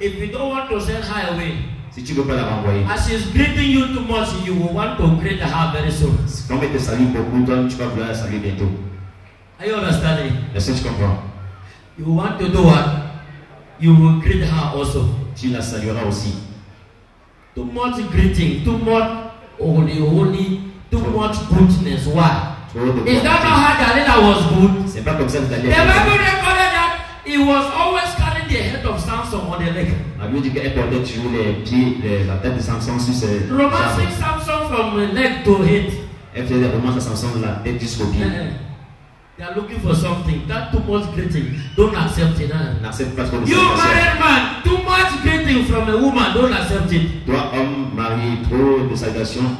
If you don't want to send her away, Si tu ne veux pas la renvoyer, as she's greeting you too much, you will want to greet her very soon. quand elle te salue beaucoup, toi, tu vas vouloir la saluer bientôt. Are you understanding? Est-ce que tu comprends You want to do what? You will greet her also. Tu la salueras aussi. Too much greeting, too much holy, holy, too much goodness. Why? Is that not how Dalila was good? C'est pas comme ça que The Bible recorded that he was always carrying the head of Samson on the leg. La Bible dit qu'elle portait toujours les pieds, les- la tête de Samson sur ses Romancing. Samson from the leg to head. Elle faisait à Samson de la tête jusqu'au pied. They are looking for something. That too much greeting. Don't accept it. huh? N'accepte pas trop You married man, too much greeting from a woman. Don't accept it. Toi, homme, mari, trop de salutations.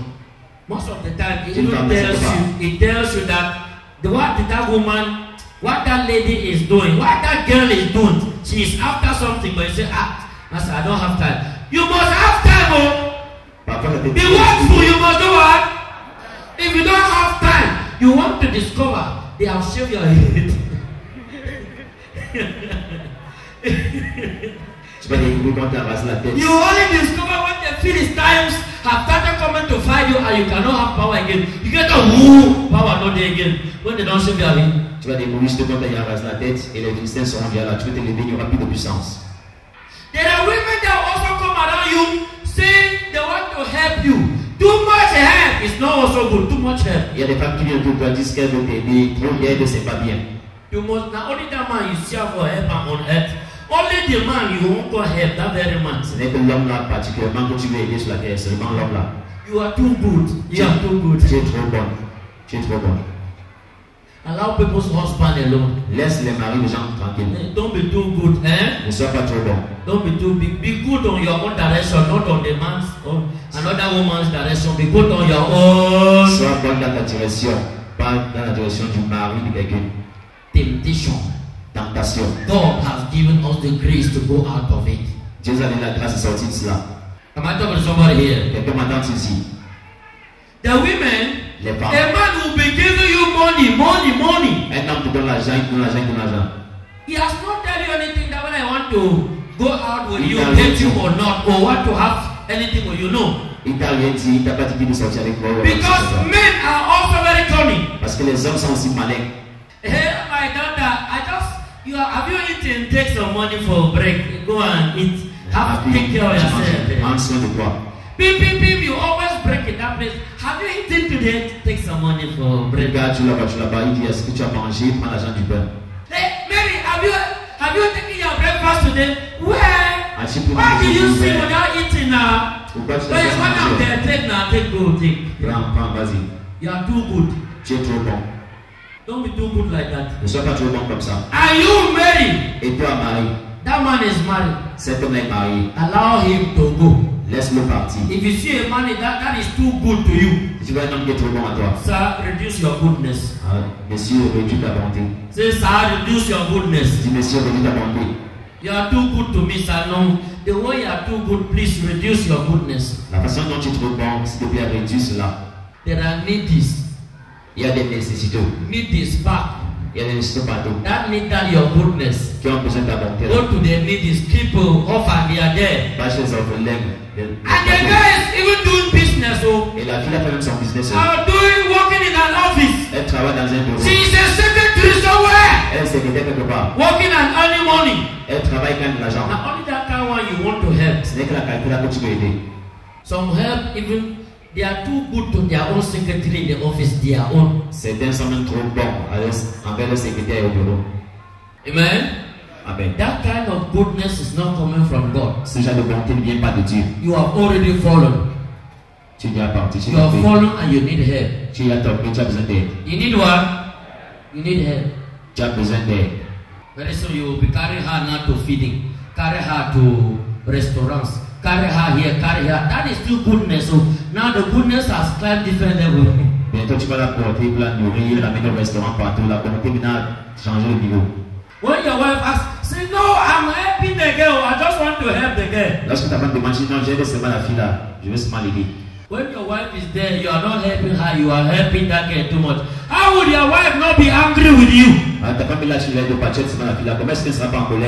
Most of the time, it even tells you, it tells you that the what that woman, what that lady is doing, what that girl is doing, she is after something, but you say, ah, Master, I don't have time. You must have time, oh. Be watchful, you must do what? If you don't have time, you want to discover, they have shaved your head. You only discover when the Philistines have started coming to fight you and you cannot have power again. You get a woo, power not there again. When they don't shave your head. Tu vas juste quand tu as rasé la tête et les Philistins seront déjà là. Tu vas te lever, il n'y aura plus de puissance. There are women that also come around you saying they want to help you. Too much help is not also good. Too much help. Il y a des femmes qui viennent de toi, disent qu'elles veulent t'aider. Trop d'aide, c'est pas bien. You must not only that man you serve for help and on earth. Only the man you won't go help, that very man. Ce n'est que l'homme là particulièrement que tu veux aider sur la terre, seulement l'homme là. You are too good. You are too good. Tu es trop bonne. Tu es trop bonne. Allow people's husband alone. Laisse les maris des gens tranquilles. Don't be too good, eh? Ne sois pas trop bon. Don't be too big. Be good on your own direction, not on the man's or another woman's direction. Be good on your own Sois bonne dans ta direction, pas dans la direction du mari de quelqu'un. temptation. Tentation. God has given us the grace to go out of it. Dieu nous a donné la grâce de sortir de cela. Am I talking to somebody here? Quelqu'un m'entend ici. The women, Les a femmes. man will be giving you money, money, money. Un homme donne l'argent, donne l'argent, donne l'argent. He has not tell you anything that when I want to go out with you, date you or not, or want to have anything with you, no. Il t'a rien dit, il t'a pas dit qu'il veut sortir avec chose Because men are also very cunning. Parce que les hommes sont aussi malins. Hey, my daughter, I just you are, have you eaten? Take some money for a break. Go and eat. Have take care of yourself. Prends soin de toi. Beep, beep, beep. You always break in that place. Have you eaten today? Take some money for a break. Regarde, tu là-bas, tu là-bas, il dit, est-ce que tu as mangé? Prends l'argent du pain. Hey, Mary, have you have you taken your breakfast today? Where? Pris Why did you sit without eating now? Pourquoi tu I'm manger? there, take now, take go, take. Prends, prends, vas-y. You are too good. Tu es trop bon. Don't be too good like that. Ne sois pas trop bon comme ça. Are you married? Et toi, Marie, That man is married. cet homme est marié. Allow him to go. Laisse-le partir. If you see a man that, that is too good to you, Si tu vois un homme qui est trop bon à toi, sir, reduce your goodness. ah, monsieur, réduis ta bonté. Say, sir, reduce your goodness. Dis, monsieur, réduis ta bonté. You are too good to me, sir. No, the way you are too good, please reduce your goodness. La façon dont tu es trop bon, s'il te plaît, réduis cela. There are needies. Il y a des nécessités. Needies back. Ele stomado. That means that your goodness. Qui ont besoin d'avantages. Go to the needy people oh, offer they are. Bashes of the leg. And the guy is even doing business oh. Et la fille a fait business. Oh, doing working in an office. Elle travaille dans un bureau. She is a secretary somewhere. Elle est secrétaire quelque part. Working and earning money. Elle travaille gagne de l'argent. And only that kind one you want to help. Ce n'est que la calcula que tu. Some help even they are too good to their own secretary in the office, their own. Certains sont même trop bons envers le secrétaire au bureau. Amen. Amen. That kind of goodness is not coming from God. Ce genre de bonté ne vient pas de Dieu. You have already fallen. Tu es parti, tu You have fallen and you need help. Tu es tombé, tu as besoin d'aide. You need what? You need help. Tu as besoin d'aide. Very soon you will be carrying her now to feeding, carry her to restaurants, carry her here, carry her. That is still goodness. So now the goodness has climbed different level. Bientôt tu vas la porter pour la nourrir, l'amener au restaurant partout. La bonté maintenant a changé le niveau. When your wife asks, say, No, I'm helping the girl. I just want to help the girl. Lorsque ta femme demande, non, j'aide seulement la fille là. Je veux seulement l'aider. When your wife is there, you are not helping her, you are helping that girl too much. How would your wife not be angry with you?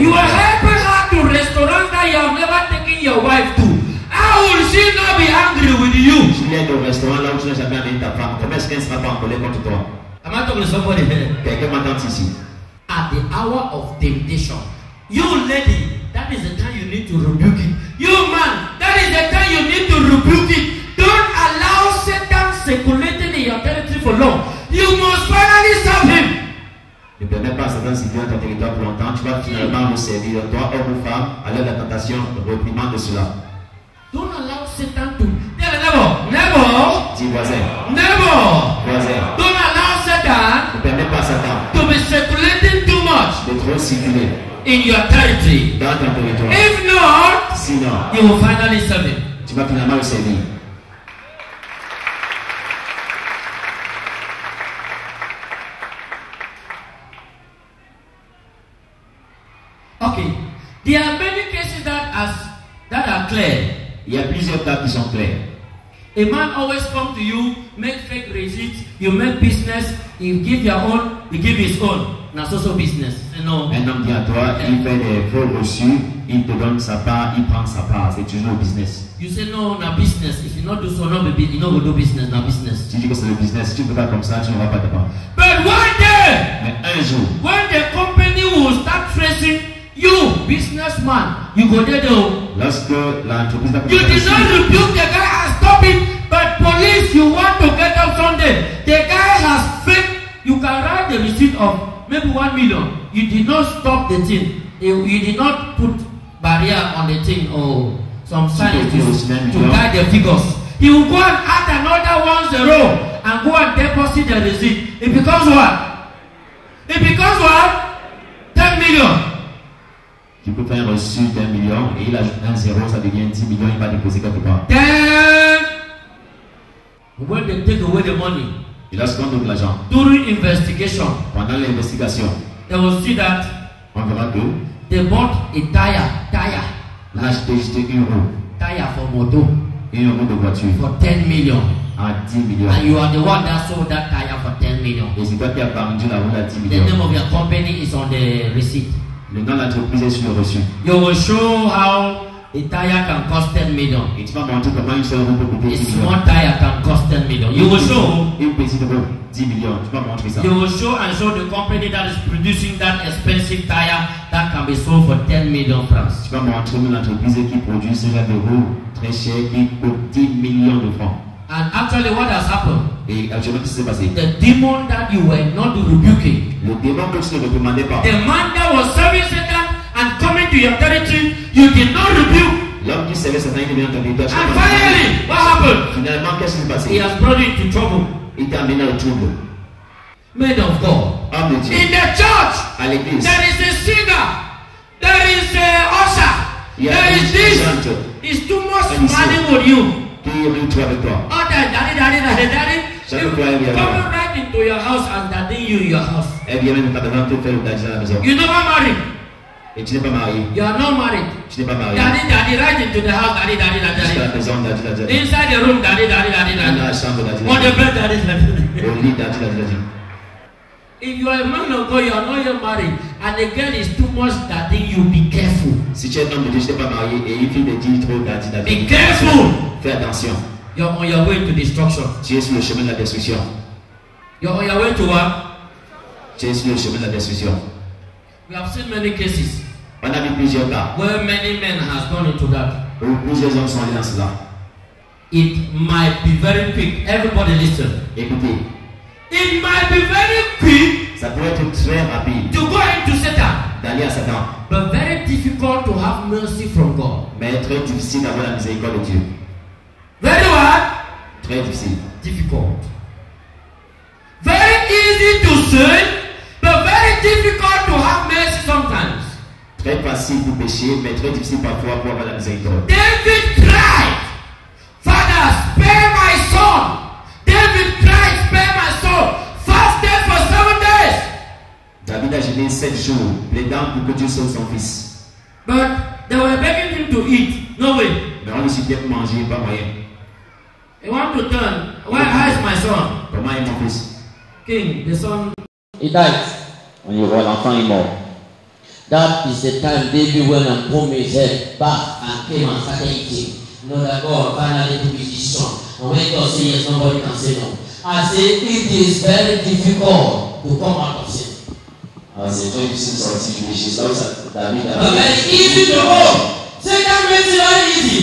You are helping her to restaurants that you have never taken your wife to. How will she not be angry with you? Am I talking to somebody here? At the hour of temptation, you lady, that is the time you need to rebuke it. You man, that is the time you need to rebuke it. Ne permets pas à Satan de circuler dans ton territoire pour longtemps. Tu vas finalement nous servir. Toi, homme ou femme, à l'heure de la tentation, reprimande de cela. Don't allow Satan to. Neighbor, neighbor, Dis voisin, neighbor. voisin, Don't allow Satan ne permets pas à Satan to be circulating too much de trop circuler in your territory. dans ton territoire. If not, Sinon, you will finally serve him. tu vas finalement le servir. Okay. There are many cases that as that are clear. Il y a plusieurs cas qui sont clairs. A man always come to you, make fake receipts, you make business, you give your own, you give his own. Now so so business. You know? Un homme vient à toi, il fait des faux reçus, il te donne sa part, il prend sa part. C'est toujours business. You say no, now business. If you not do so, no be you not go do business, now business. Tu dis que c'est le business. Si tu ne fais pas comme ça, tu n'auras pas de part. But one day, Mais un jour, when the company will start tracing you, businessman, you go there though. lorsque l'entreprise va You did not rebuke the guy and stop it, but police, you want to get out Sunday. The guy has fake. You can write the receipt of maybe one million. You did not stop the thing. You, you did not put barrier on the thing or some sign to, to guide the figures. He will go and add another one zero and go and deposit the receipt. It becomes what? It becomes what? 10 million. Tu peux faire un reçu d'un million et il ajoute un zéro, ça devient 10 millions, il va déposer quelque part. Then, when they take away the money, Et lorsqu'on donne l'argent, during investigation, pendant l'investigation, they will see that on verra que they bought a tire, tire, a acheté une roue, tire for moto une roue de voiture for 10 million. à 10 millions. And you are the one that sold that tire for 10 million. Et c'est toi qui as vendu la roue à 10 The millions. name of your company is on the receipt. Le nom de l'entreprise est sur le reçu. You will show how? A tire can cost 10 million. Et tu vas montrer comment une seule roue peut coûter A 10 millions. small tire can cost 10 million. You will show. Une petite roue, 10 millions. Tu vas montrer ça. You will show and show the company that is producing that expensive tire that can be sold for 10 million francs. Tu vas montrer une entreprise qui produit ce genre de roue très cher qui coûte 10 millions de francs. And actually, what has happened? Et actuellement, qu'est-ce qui s'est passé The demon that you were not rebuking, Le démon que tu ne pas, the man that was serving Satan and coming to your territory, you did not rebuke. l'homme qui servait Satan, il devient ton leader. And n'as pas reprimandé. finally, what happened? Finalement, qu'est-ce qui s'est He has brought you into trouble. Il t'a amené au trouble. Man of God. Homme de Dieu, In the church, à l'église, there is a singer, there is a usher, a is this. It's too much money with you. Qui rit toi avec toi. All that, daddy, daddy, daddy, daddy. Chaque You fois, il y a- come right into your house and daddy you your house. Daddy. You never married. Et tu n'es pas marié. You are not married. Tu n'es pas marié. Daddy, daddy, right into the house, daddy, daddy, daddy, Jusqu'à la daddy. maison, daddy, daddy, daddy. Inside the room, daddy, daddy, daddy, Dans la daddy. chambre, daddy, On the daddy. bed, daddy, daddy. Au lit, daddy, daddy, daddy. If you are a man of God, you are not yet married, and the girl is too much daddy, you be careful. Si tu es homme de Dieu, tu n'es pas marié et une fille te dit trop daddy, daddy. Be careful. Fais attention. You're on your way to destruction. Tu es sur le chemin de la destruction. You're on your way to what? Tu es sur le chemin de la destruction. We have seen many cases On a vu plusieurs cas where many men has gone into that. où plusieurs hommes sont allés dans cela. It might be very quick. Everybody listen. Écoutez, It might be very quick ça pourrait être très rapide to go into Satan, d'aller à Satan, but very difficult to have mercy from God. mais très difficile d'avoir la miséricorde de Dieu. Very what? Très difficile. Difficult. Very easy to sin, but very difficult to have mercy sometimes. Très facile pour pécher, mais très difficile parfois pour avoir la miséricorde. David cried, Gêné sept jours, plaidant pour que Dieu sauve son fils. But they were begging him to eat. No way. Mais on lui suppliait pour manger, pas moyen. They want to turn. Where is my son? Comment est mon fils? King, the son. He died. On y voit, l'enfant est mort. That is the time David went and pulled his head back and came and started eating. Know that God finally took his decision. And when God says yes, nobody can say no. I say it is very difficult to come out of sin. And they told him something which is not that mean that. Bàbá yìí easy to hold. Ṣé ká gbé ti wá easy?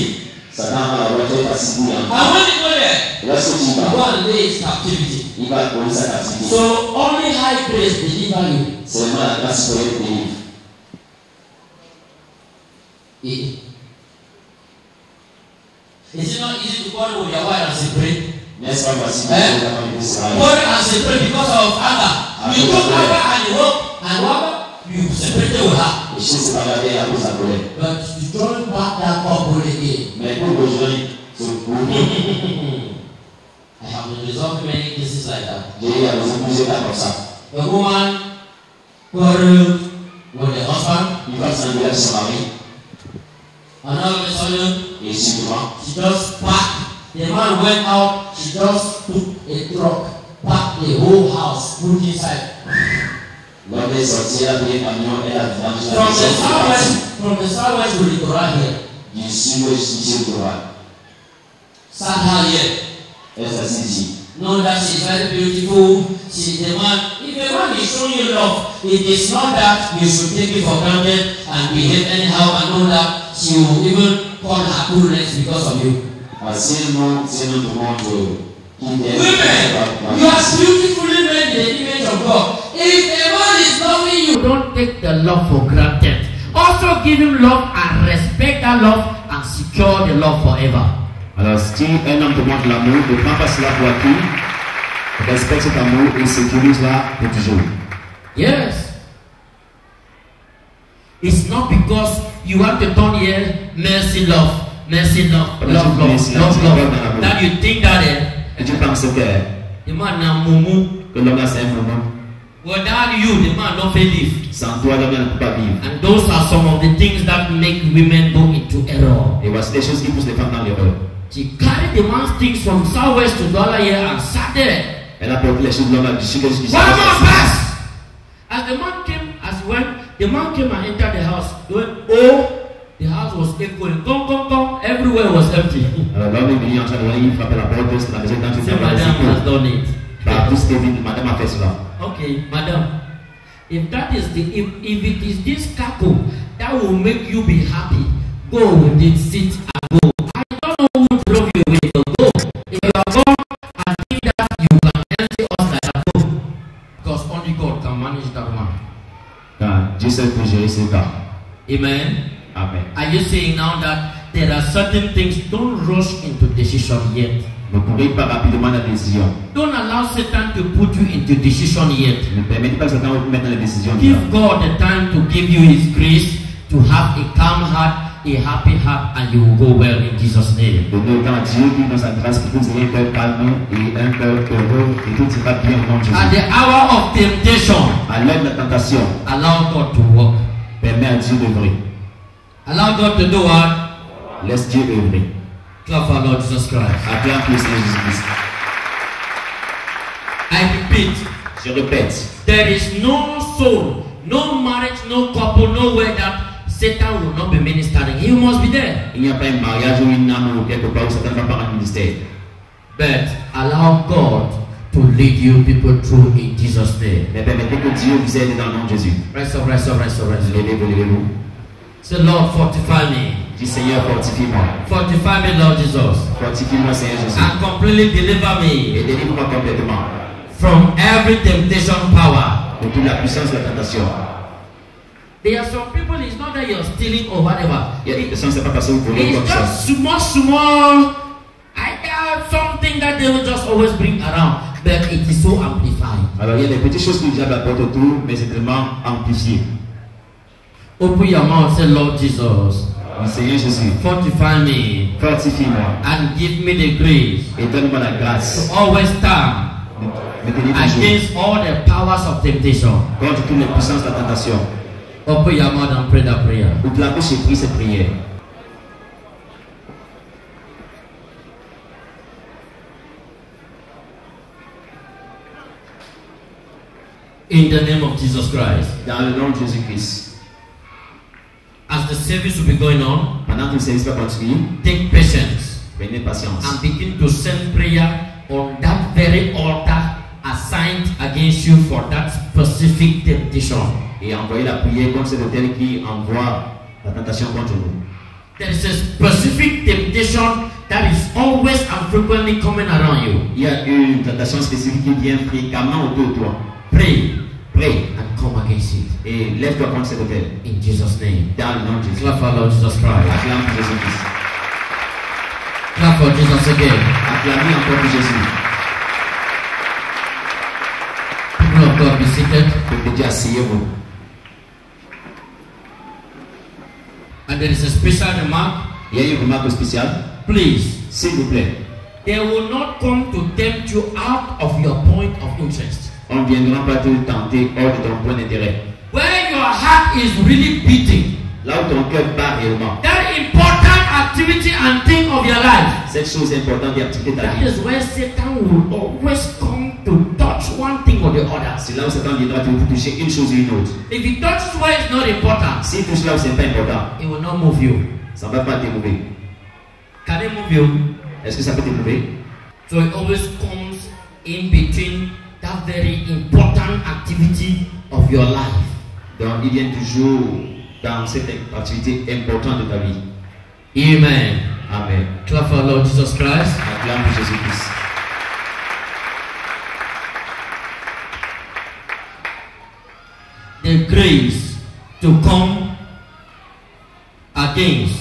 Sàdáhà àwọn tó bá sí bí yàn. Àwọn nìkan rẹ̀. Ìrẹsì ti bá. One day is captivity. Ibà kò ń sá captivity. So only high praise deliver you. Ṣé máa lásìkò ẹ̀ pé yìí? Is it not easy to quarrel with your wife as eh? you pray? Yes, Baba. Eh? Quarrel as you pray because of anger. You took anger and you hope. And walk, you separated with her. Péché, c'est pas la veille à cause de la. But you back that couple again. Mais pour rejoindre ce groupe, I have resolving many cases like that. j'ai eu à résoudre plusieurs cas comme ça. A woman quarreled with the husband, Une femme s'engueule avec son mari, and all of a sudden et subitement, she just packed. The man went out, she just took a truck, packed the whole house, put inside. From the southwest, from the southwest to the Torah here. Sud au sud du Torah. Sat her here. Know that she's very beautiful. She's the man. If a man is showing you love, it is not that you should take it for granted and behave anyhow and know that she will even call her coolness because of you. Si un homme demande qui t'aime, Women, you are beautifully made in the image of God. If a man is loving you, don't take the love for granted. Also give him love and respect that love and secure the love forever. Alors, si un homme demande l'amour, ne prends pas cela pour acquis, respecte cet amour et sécurise-la pour toujours. Yes. It's not because you want to turn here mercy, love, mercy, love, love, love, love, love, love. That you think that eh, Et tu penses que, mumu. que l'homme a un moment. Without you, the man don't live. Sans toi, l'homme ne peut pas vivre. And those are some of the things that make women go into error. Et voici les choses qui poussent les femmes dans l'erreur. She carried the man's things from southwest to Dollar here and sat there. Elle a porté les choses de l'homme du sud sud. One man passed. As the man came, as he went, the man came and entered the house. He went, oh, the house was echoing. Come, come, come. Everywhere was empty. Alors l'homme est venu en train de il frappait la porte, la maison était en train de Say, faire madam has done it. Partout c'était vide, madame a fait cela. Okay, madam. If that is the if, if it is this couple that will make you be happy, go with it, sit and go. I don't know who drove you away, but go. If you are gone and think that you can empty us like that, go. Because only God can manage that one. Car Dieu seul peut gérer. Amen. Amen. Are you saying now that there are certain things don't rush into decision yet? Ne courez pas rapidement la décision. Don't allow Satan to put you into decision yet. Ne permettez pas que Satan vous mette dans les décisions. Give God the time to give you His grace to have a calm heart, a happy heart, and you will go well in Jesus' name. Donnez à Dieu qui dans sa grâce pour que vous ayez un cœur calme et un cœur heureux et tout ira bien au nom de At Jésus. the hour of temptation, À l'heure de la tentation, allow God to work. permets à Dieu d'œuvrer. Allow God to do what? Laisse Dieu œuvrer. Clap for Lord Jesus Christ. Acclame Seigneur Jésus-Christ. I repeat, Je répète, there is no soul, no marriage, no couple, nowhere that Satan will not be ministering. He must be there. il n'y a pas un mariage ou une âme ou quelque part où Satan va pas ministère. But allow God to lead you people through in Jesus' name. Mais permettez que Dieu vous aide dans le nom de Jésus. Rise up, rise up. Levez-vous, levez-vous. Say, Lord, fortify me. Dis Seigneur, fortifie-moi. Fortify me, Lord Jesus. Fortifie-moi, Seigneur Jésus. And completely deliver me Et délivre-moi complètement from every temptation power. de toute la puissance de la tentation. There are some people, it's not that you're stealing or whatever. Il y a des personnes, c'est pas parce que vous volez It's comme ça. just small, small. I got something that they will just always bring around, but it is so amplified. Alors, il y a des petites choses que le diable apporte autour, mais c'est tellement amplifié. Open your mouth, say, Lord Jesus, Donc, Seigneur Jésus, fortify me fortifie-moi and give me the grace et donne-moi la grâce to always stand de against all the powers of temptation. contre toutes les puissances de la tentation. Open your mouth and pray that prayer. Ouvre la bouche et prie cette prière. In the name of Jesus Christ. Dans le nom de Jésus-Christ. As the service will be going on, Pendant que le service va continuer, take patience prenez patience. and begin to send prayer on that very altar assigned against you for that specific temptation. Et envoyez la prière contre cet hôtel qui envoie la tentation contre nous. There is a specific temptation that is always and frequently coming around you. Il y a une tentation spécifique qui vient fréquemment autour de toi. Pray and come against it. et lève-toi contre cet hôtel. In Jesus' name. Dans le nom de Jésus. Clap for Lord Jesus Christ. Acclame pour Jésus-Christ. Clap for Jesus again. Acclamez encore pour Jésus. People of God, be seated. Peuple de Dieu, asseyez-vous. And there is a special remark. Il y a une remarque spéciale. Please, S'il vous plaît, they will not come to tempt you out of your point of interest. On ne viendra pas te tenter hors de ton point d'intérêt. Where your heart is really beating, Là où ton cœur bat réellement, that important activity and thing of your life, cette chose importante et activité de ta that vie, is where Satan will always come to touch one thing or the other. c'est là où Satan viendra te pour toucher une chose ou une autre. If he touches where it's not important, touche là où c'est pas important, it will not move you. ça ne va pas t'émouver. Can it move you? Est-ce que ça peut t'émouver So it always comes in between that very important activity of your life. Donc, il vient toujours dans cette activité importante de ta vie. Amen. Amen. Clap for Lord Jesus Christ. Acclame Jésus-Christ. The grace to come against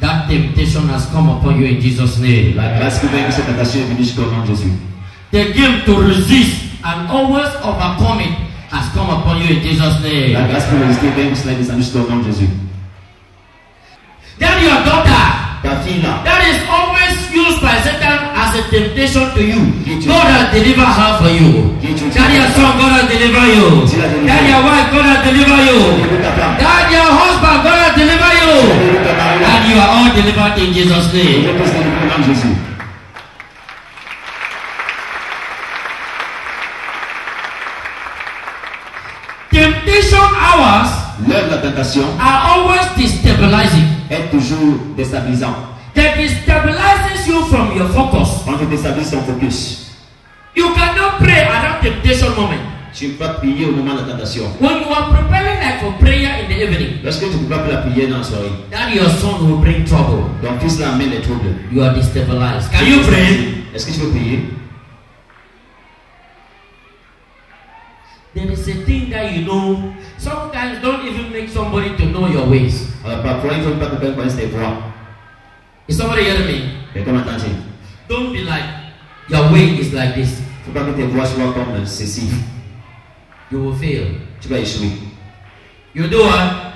that temptation has come upon you in Jesus' name. La grâce qui vainc cette tentation est venue jusqu'au nom de Jésus. The gift to resist and always overcome it has come upon you in Jesus' name. La grâce pour résister vaincre cela est descendue jusqu'au nom de Jésus. Then your daughter Ta fille là, that is always used by Satan as a temptation to you. God has delivered her for you. That your son, God has delivered you. That your wife, God has delivered you. That your husband, God has delivered you. And you are all delivered in Jesus' name. Hours L'heure de la tentation are always destabilizing. est toujours déstabilisant. That destabilizes you from your focus. On te déstabilise ton focus. You cannot pray temptation moment. Tu ne peux pas prier au moment de la tentation. When you are preparing like for prayer in the evening, Lorsque tu ne peux pas faire la prière dans la soirée, that your son will bring trouble. ton fils là amène les troubles. You are destabilized. Can you pray? Est-ce que tu peux prier? There is a thing that you know. Sometimes don't even make somebody to know your ways. Alors, Parfois, il faut pas que quelqu'un connaisse tes voix. Is somebody hearing me? Mais comment entends-tu Don't be like your way is like this. Il ne faut pas que tes voix soient comme ceci. You will fail. Tu vas échouer. You do what?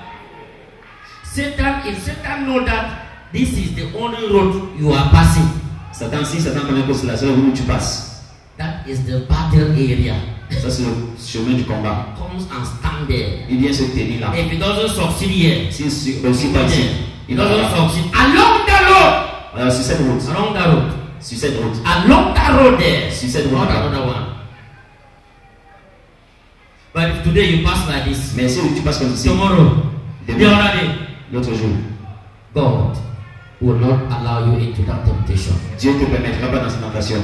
Satan, if Satan know that this is the only road you are passing, Satan, si Satan connaît que c'est la seule route où tu passes, that is the battle area. Ça c'est le chemin du combat. Comes and stand there. Il vient se tenir là. If it doesn't succeed here, Si si- réussit pas ici, it il doesn't succeed along that road. Alors, sur cette route, Along that road. sur cette route, Along that road there. sur cette route là. another one. But if today you pass like this, Mais si tu passes comme ceci, tomorrow, the demain, l'autre jour, God will not allow you into that temptation. Dieu ne te permettra pas dans cette tentation.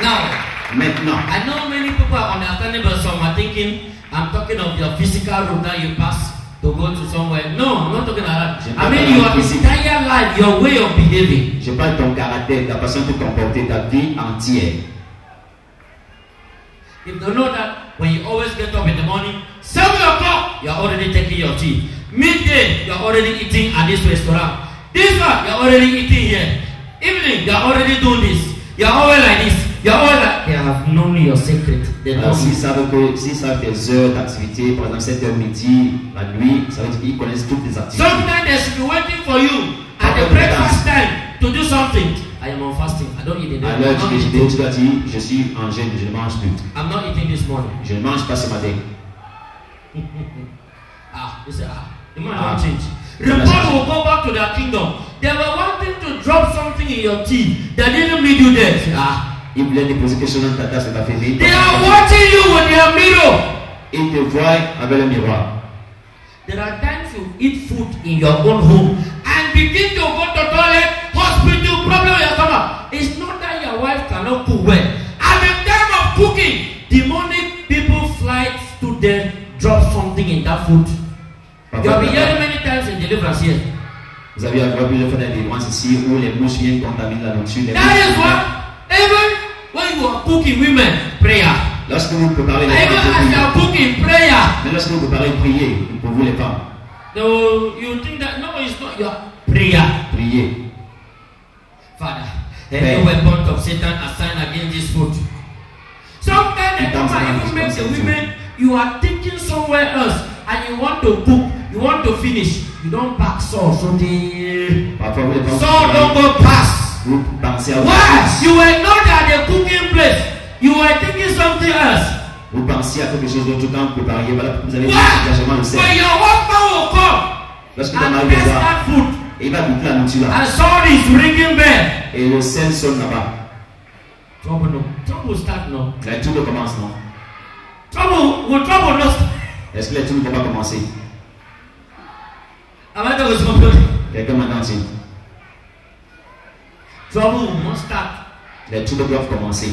Now, Maintenant, I know many people are but some are thinking I'm talking of your physical road that you pass to go to somewhere. No, I'm not talking about that. I mean, your entire life, your way of behaving. Je parle ton caractère, ta façon de te comporter, ta vie entière. If you know that when you always get up in the morning, seven o'clock, you're already taking your tea. Midday, you're already eating at this restaurant. This one, you're already eating here. Evening, you're already doing this. You're always like this. Always like they have known your secret. They know Alors, s'ils you. savent que, s'ils savent tes heures d'activité, par exemple 7 heures midi, la nuit, ça veut dire qu'ils connaissent toutes tes activités. Sometimes they should be waiting for you at the breakfast time to do something. I am on fasting. I don't eat À I'm eating. déjeuner, tu dois dire, je suis en jeûne, je ne mange plus. I'm not eating this morning. Je ne mange pas ce matin. [LAUGHS] Ah, you say, ah, the man Ah. don't change. Report will go back to their kingdom. They were wanting to drop something in your tea. They didn't meet you there. Say, ah, Voulaient déposer quelque chose dans ta tasse café, mais they are watching you with their mirror. ils te voient avec le miroir. There are times you eat food in your own home and begin to go to toilet, hospital, problem your stomach. It's not that your wife cannot cook well. At the time of cooking, demonic people fly to them, drop something in that food. You have been hearing many times in deliverance here. Vous avez avoir plusieurs fois des délivrances ici où les mouches viennent contaminer la nourriture. les That is what even when you are cooking women prayer. Lorsque vous préparez les Even as you prier, are cooking prayer, mais lorsque vous préparez prier pour vous les femmes, so you think that no, it's not your prayer. priez. Father, any weapon of Satan assigned against this food. Sometimes the woman even make the women you are thinking somewhere else and you want to cook, you want to finish, you don't pack sauce so the sauce don't go past. Vous pensez à Why? You were not at the cooking place. You were thinking something else. Vous pensez à quelque chose d'autre quand vous prépariez. Voilà pourquoi vous avez l'engagement de sel. When your husband will come Lorsque ton mari taste viendra, that food et il va goûter la nourriture là, and salt is ringing bell, et le sel sonne là-bas. trouble no. Trouble start no. Les tours commencent, non? Trouble will trouble not. Est-ce que tours ne vont pas commencer? I talking to somebody? Quelqu'un Trouble must start. les tours doivent commencer.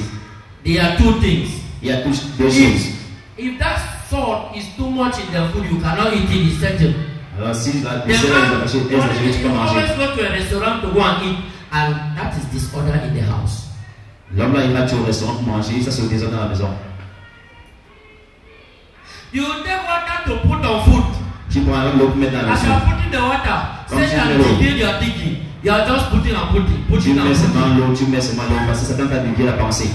There are two things. Il y a deux choses. If, that salt is too much in the food, you cannot eat it. It's settled. Alors si la le sel est man, exagéré, exagéré, tu peux you always go to a restaurant to go and eat, and that is disorder in the house. L'homme là, il va au restaurant pour manger, ça c'est au désordre dans la maison. You take water to put on food. Mettre dans la As you are putting the water, you room. did your thinking. You are just putting and putting, putting and putting. tu mets seulement l'eau, parce que Satan t'a dévié la pensée.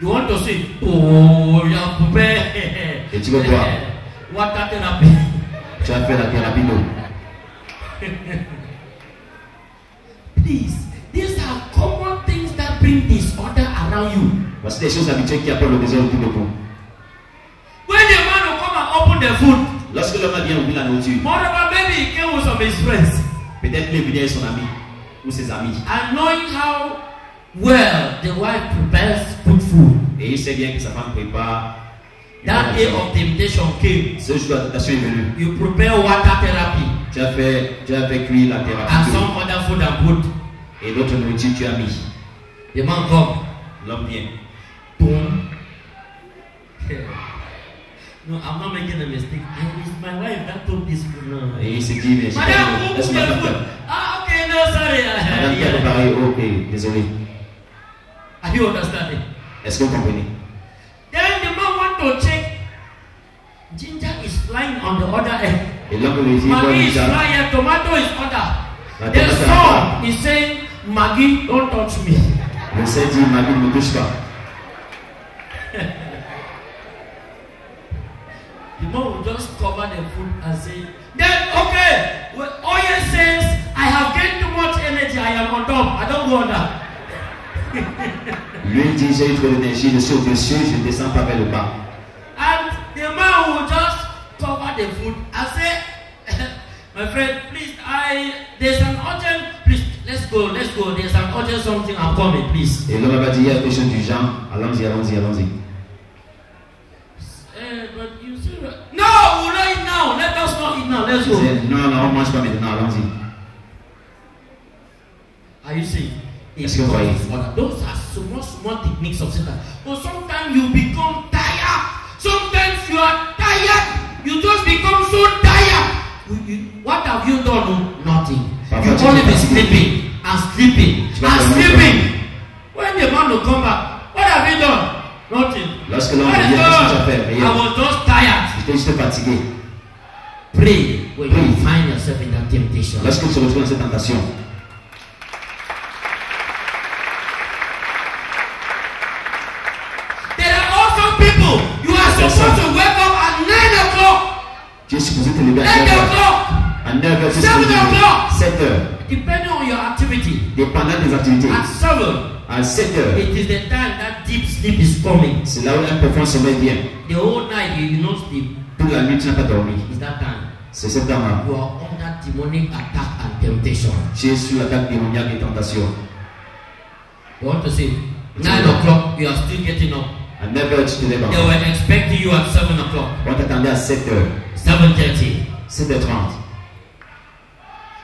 You want to say, oh, you are prepared. Et tu veux boire. Water therapy. Tu as fait la thérapie d'eau. Please, these are common things that bring disorder around you. Voici des choses habituelles qui appellent le désordre tout le coup. When the man will come and open the food, Lorsque l'homme vient ouvrir la nourriture, peut-être est venu avec son ami ou ses amis. and knowing how well the wife prepares good food, Et il sait bien que sa femme prépare. that day of temptation came. Ce jour de la tentation est venu. You prepare water therapy Tu as fait, tu as fait cuire la and thérapie d'eau. some other food and put. et d'autres nourritures tu as mis. The man come, L'homme vient. boom. [LAUGHS] No, I'm not making a mistake. It's my wife that took this. No. Et il s'est dit, mais j'ai Madame, pas- who cooked laisse-moi the faire. food? Ah, okay, no, sorry. A Yeah. préparé, ok, désolé. Are you understanding? Est-ce que vous comprenez Then the man want to check. Ginger is flying on the other end. Et l'homme lui dit, Maggie is flying. Tomato is under. The son is saying, Maggie, don't touch me. le sait dit, ma vie ne me touche pas. The man will just cover the food and say, then okay, well, oil says, I have gained too much energy, I am on top, I don't go under. Dit, j'ai eu trop d'énergie, je suis au-dessus, je ne descends pas vers le bas. And the man will just cover the food and say, [LAUGHS] my friend, please, I there's an urgent, please, let's go, let's go. There's an urgent something, I'm coming, please. Et l'homme va dire, il y a quelque chose du genre, allons-y, allons-y, allons-y. She said, no, no, much coming, no, I don't. Are you seeing? It's your wife. Those are small, small techniques of Satan. But sometimes you become tired. Sometimes you are tired. You just become so tired. You, you, what have you done? Nothing. Papa, you only be sleeping and sleeping and sleeping. When the man will come back, what have you done? Nothing. Lorsque l'on vient à la chapelle, I was just tired. J'étais juste fatigué. Pray when you find yourself in that temptation. Dans cette tentation, There are also people you are supposed to wake up at 9 o'clock, tu es supposé te lever à 8 9 heures. o'clock, À 9 heures, tu es Seven supposé te lever. o'clock. 7 heures. depending on your activity. Dépendant des activités. At 7, À 7 heures, it is the time that deep sleep is coming. c'est là où un profond sommeil vient. The whole night you will not sleep. Toute la nuit, tu n'as pas dormi. It's that time. C'est cette heure-là. You are under demonic attack and temptation. Tu es sous l'attaque démoniaque et tentation. You want to say, 9 o'clock, you are still getting up. À 9 heures, tu te lèves They were expecting you at 7 o'clock, On t'attendait à 7 heures. 7.30. 7h30.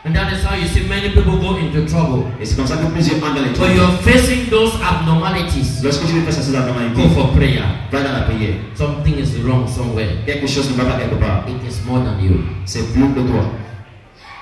And that is how you see many people go into trouble. Et c'est comme ça que plusieurs entrent dans les When you're facing those abnormalities, Lorsque tu ça ces go for prayer. va dans la prière. Something is wrong somewhere. Quelque chose ne va pas quelque part. It is more than you. C'est plus que toi.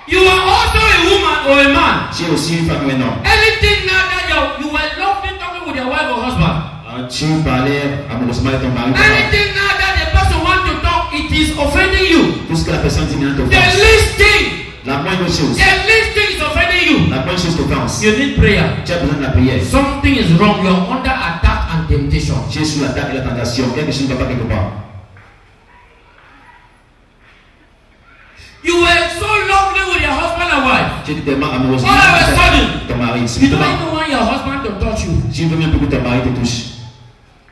You are also a woman or a man. Tu es aussi une femme ou un homme. Anything now that you, you were lovely talking with your wife or husband. Ah, Tu parlais amoureusement avec ton mari. Anything now that the person wants to talk, it is offending you. Tout ce que la personne dit maintenant The least thing, La moindre chose. the least thing is offending you. La moindre chose t'offense. You need prayer. Tu as besoin de la prière. Something is wrong. You're under attack and temptation. Tu es sous l'attaque et la tentation. Quelque chose ne va pas quelque part. You were so lovely with your husband and wife. Tu tellement amoureuse. All of a sudden, Ton mari. you don't even want your husband to touch you. tu veux même plus que ton mari te touche.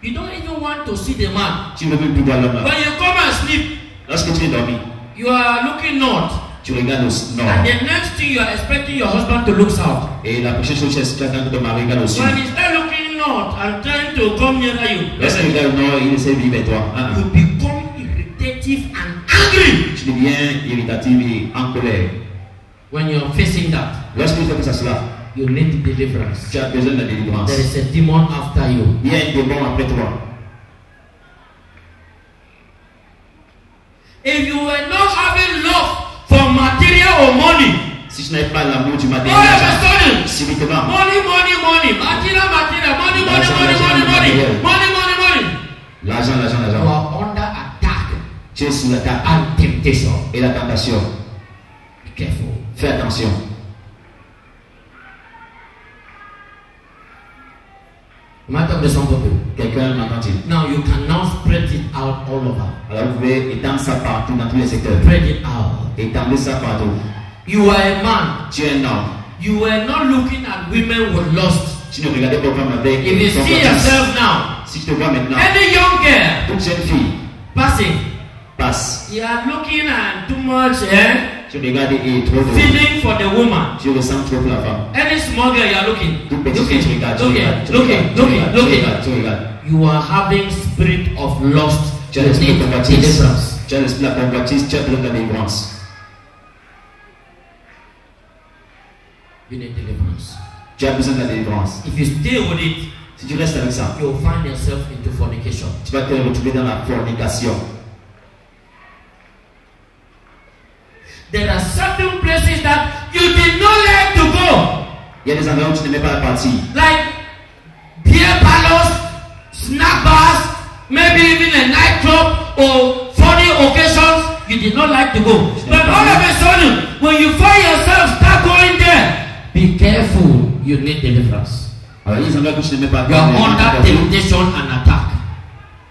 You don't even want to see the man. Tu veux même plus voir l'homme là. When you come and sleep, Lorsque tu es dormi, you are looking north. Tu regardes au And nord. the next thing you are expecting your husband to look south. Et la prochaine chose, tu attends que ton mari regarde au sud. When he start looking north and trying to come nearer you, Lorsqu'il regarde au nord, il essaie de vivre avec toi. Ah, ah. you become irritative and angry Tu deviens irritatif et en colère. when you're facing that. Lorsque tu fais face à cela, You need deliverance. tu as besoin de la délivrance. There is a demon after you. Il y a un démon après toi. If you were not having love for material or money, Si tu n'avais pas l'amour du matin, sudden, subitement, money, money, money, material, material, money, money, L'argent, money, money, l'argent, money, matériel. money, money, money. l'argent, l'argent, You l'argent. are under attack Tu es sous l'attaque and temptation. et la tentation. Be careful. Fais attention. I talking to somebody? Quelqu'un m'entend-il Now you can now spread it out all over. Alors vous pouvez étendre ça partout dans tous les secteurs. Spread it out. Étendez ça partout. You are a man. Tu es un homme. You were not looking at women with lust. Tu ne regardais pas comme avec If you see yourself now, Si tu te vois maintenant, any young girl toute jeune fille passing, passe. you are looking at too much, eh? Tu regardes et trop Feeling for the woman. Tu ressens trop la femme. Any small girl you are looking, Tout petit fille, tu looking, regardes, tu looking, regardes, tu looking, regardes, tu looking, regardes, tu looking. regardes, tu regardes. You are having spirit of lust. Tu as You l'esprit de need convoitise. deliverance. Tu as l'esprit de la convoitise, tu as besoin de la délivrance. You need deliverance. Tu as besoin de la délivrance. If you stay with it, Si tu restes avec ça, you'll find yourself into fornication. tu vas te retrouver dans la fornication. There are certain places that you did not like to go, Il y a des endroits où tu n'aimais pas like beer parlors, snack bars, maybe even a nightclub or funny occasions. You did not like to go, but all of a sudden, when you find yourself start going there, be careful. You need deliverance. Alors, il y a des endroits où tu n'aimais pas You are under temptation and attack.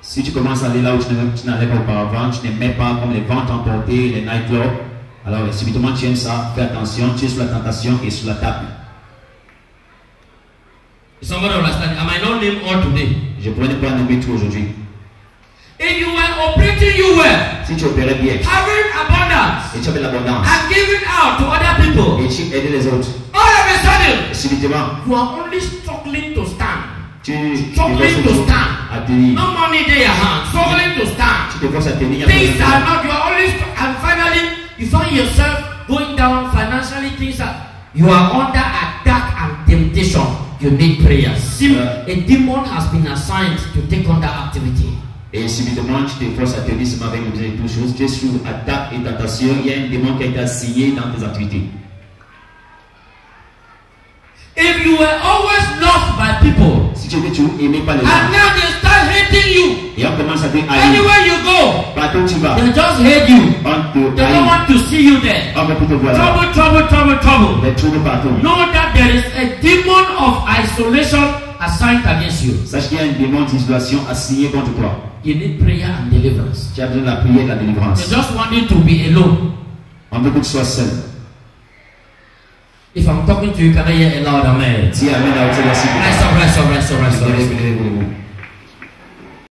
Si tu commences à aller là où tu n'allais pas auparavant, tu n'aimais pas comme les ventes emportées, les nightclubs, alors subitement tu aimes ça, fais attention, tu es sous la tentation et sous la table. Somebody understand? I might not name all today? Je pourrais ne pas nommer tout aujourd'hui. If you were operating you well, Si tu opérais bien having abundance et tu avais l'abondance and giving out to other people, et tu aidais les autres, all of a sudden et subitement you are only struggling to stand. tu Struggling to stand. à tenir. No money in your hand, struggling to stand. Tu te forces à tenir. Things are not, you are only, str- and finally you find yourself going down financially. Things are, you are under attack and temptation. You need prayer. Yeah. A demon has been assigned to take on that activity. Et subitement, tu te forces à te dire, avec le besoin de toutes choses, tu es attaque et tentation, il y a un démon qui a été assigné dans tes activités. If you were always loved by people, Si tu toujours aimé par les and now they start hating you, et on commence à te haïr, anywhere you go, partout tu vas, they just hate you. on te They don't want to see you there. on va plus te voir là. Trouble, trouble, trouble, trouble. Les troubles partout. Know that there is a demon of isolation assigned against you. Sache qu'il y a un démon d'isolation assigné contre toi. You need prayer and deliverance. Tu as besoin de la prière et de la They délivrance. just want you to be alone. On veut que tu sois seul. If I'm talking to you, can I hear a louder man? Yeah, I mean, I will tell you. Rest up, rest up, rest up, rest up.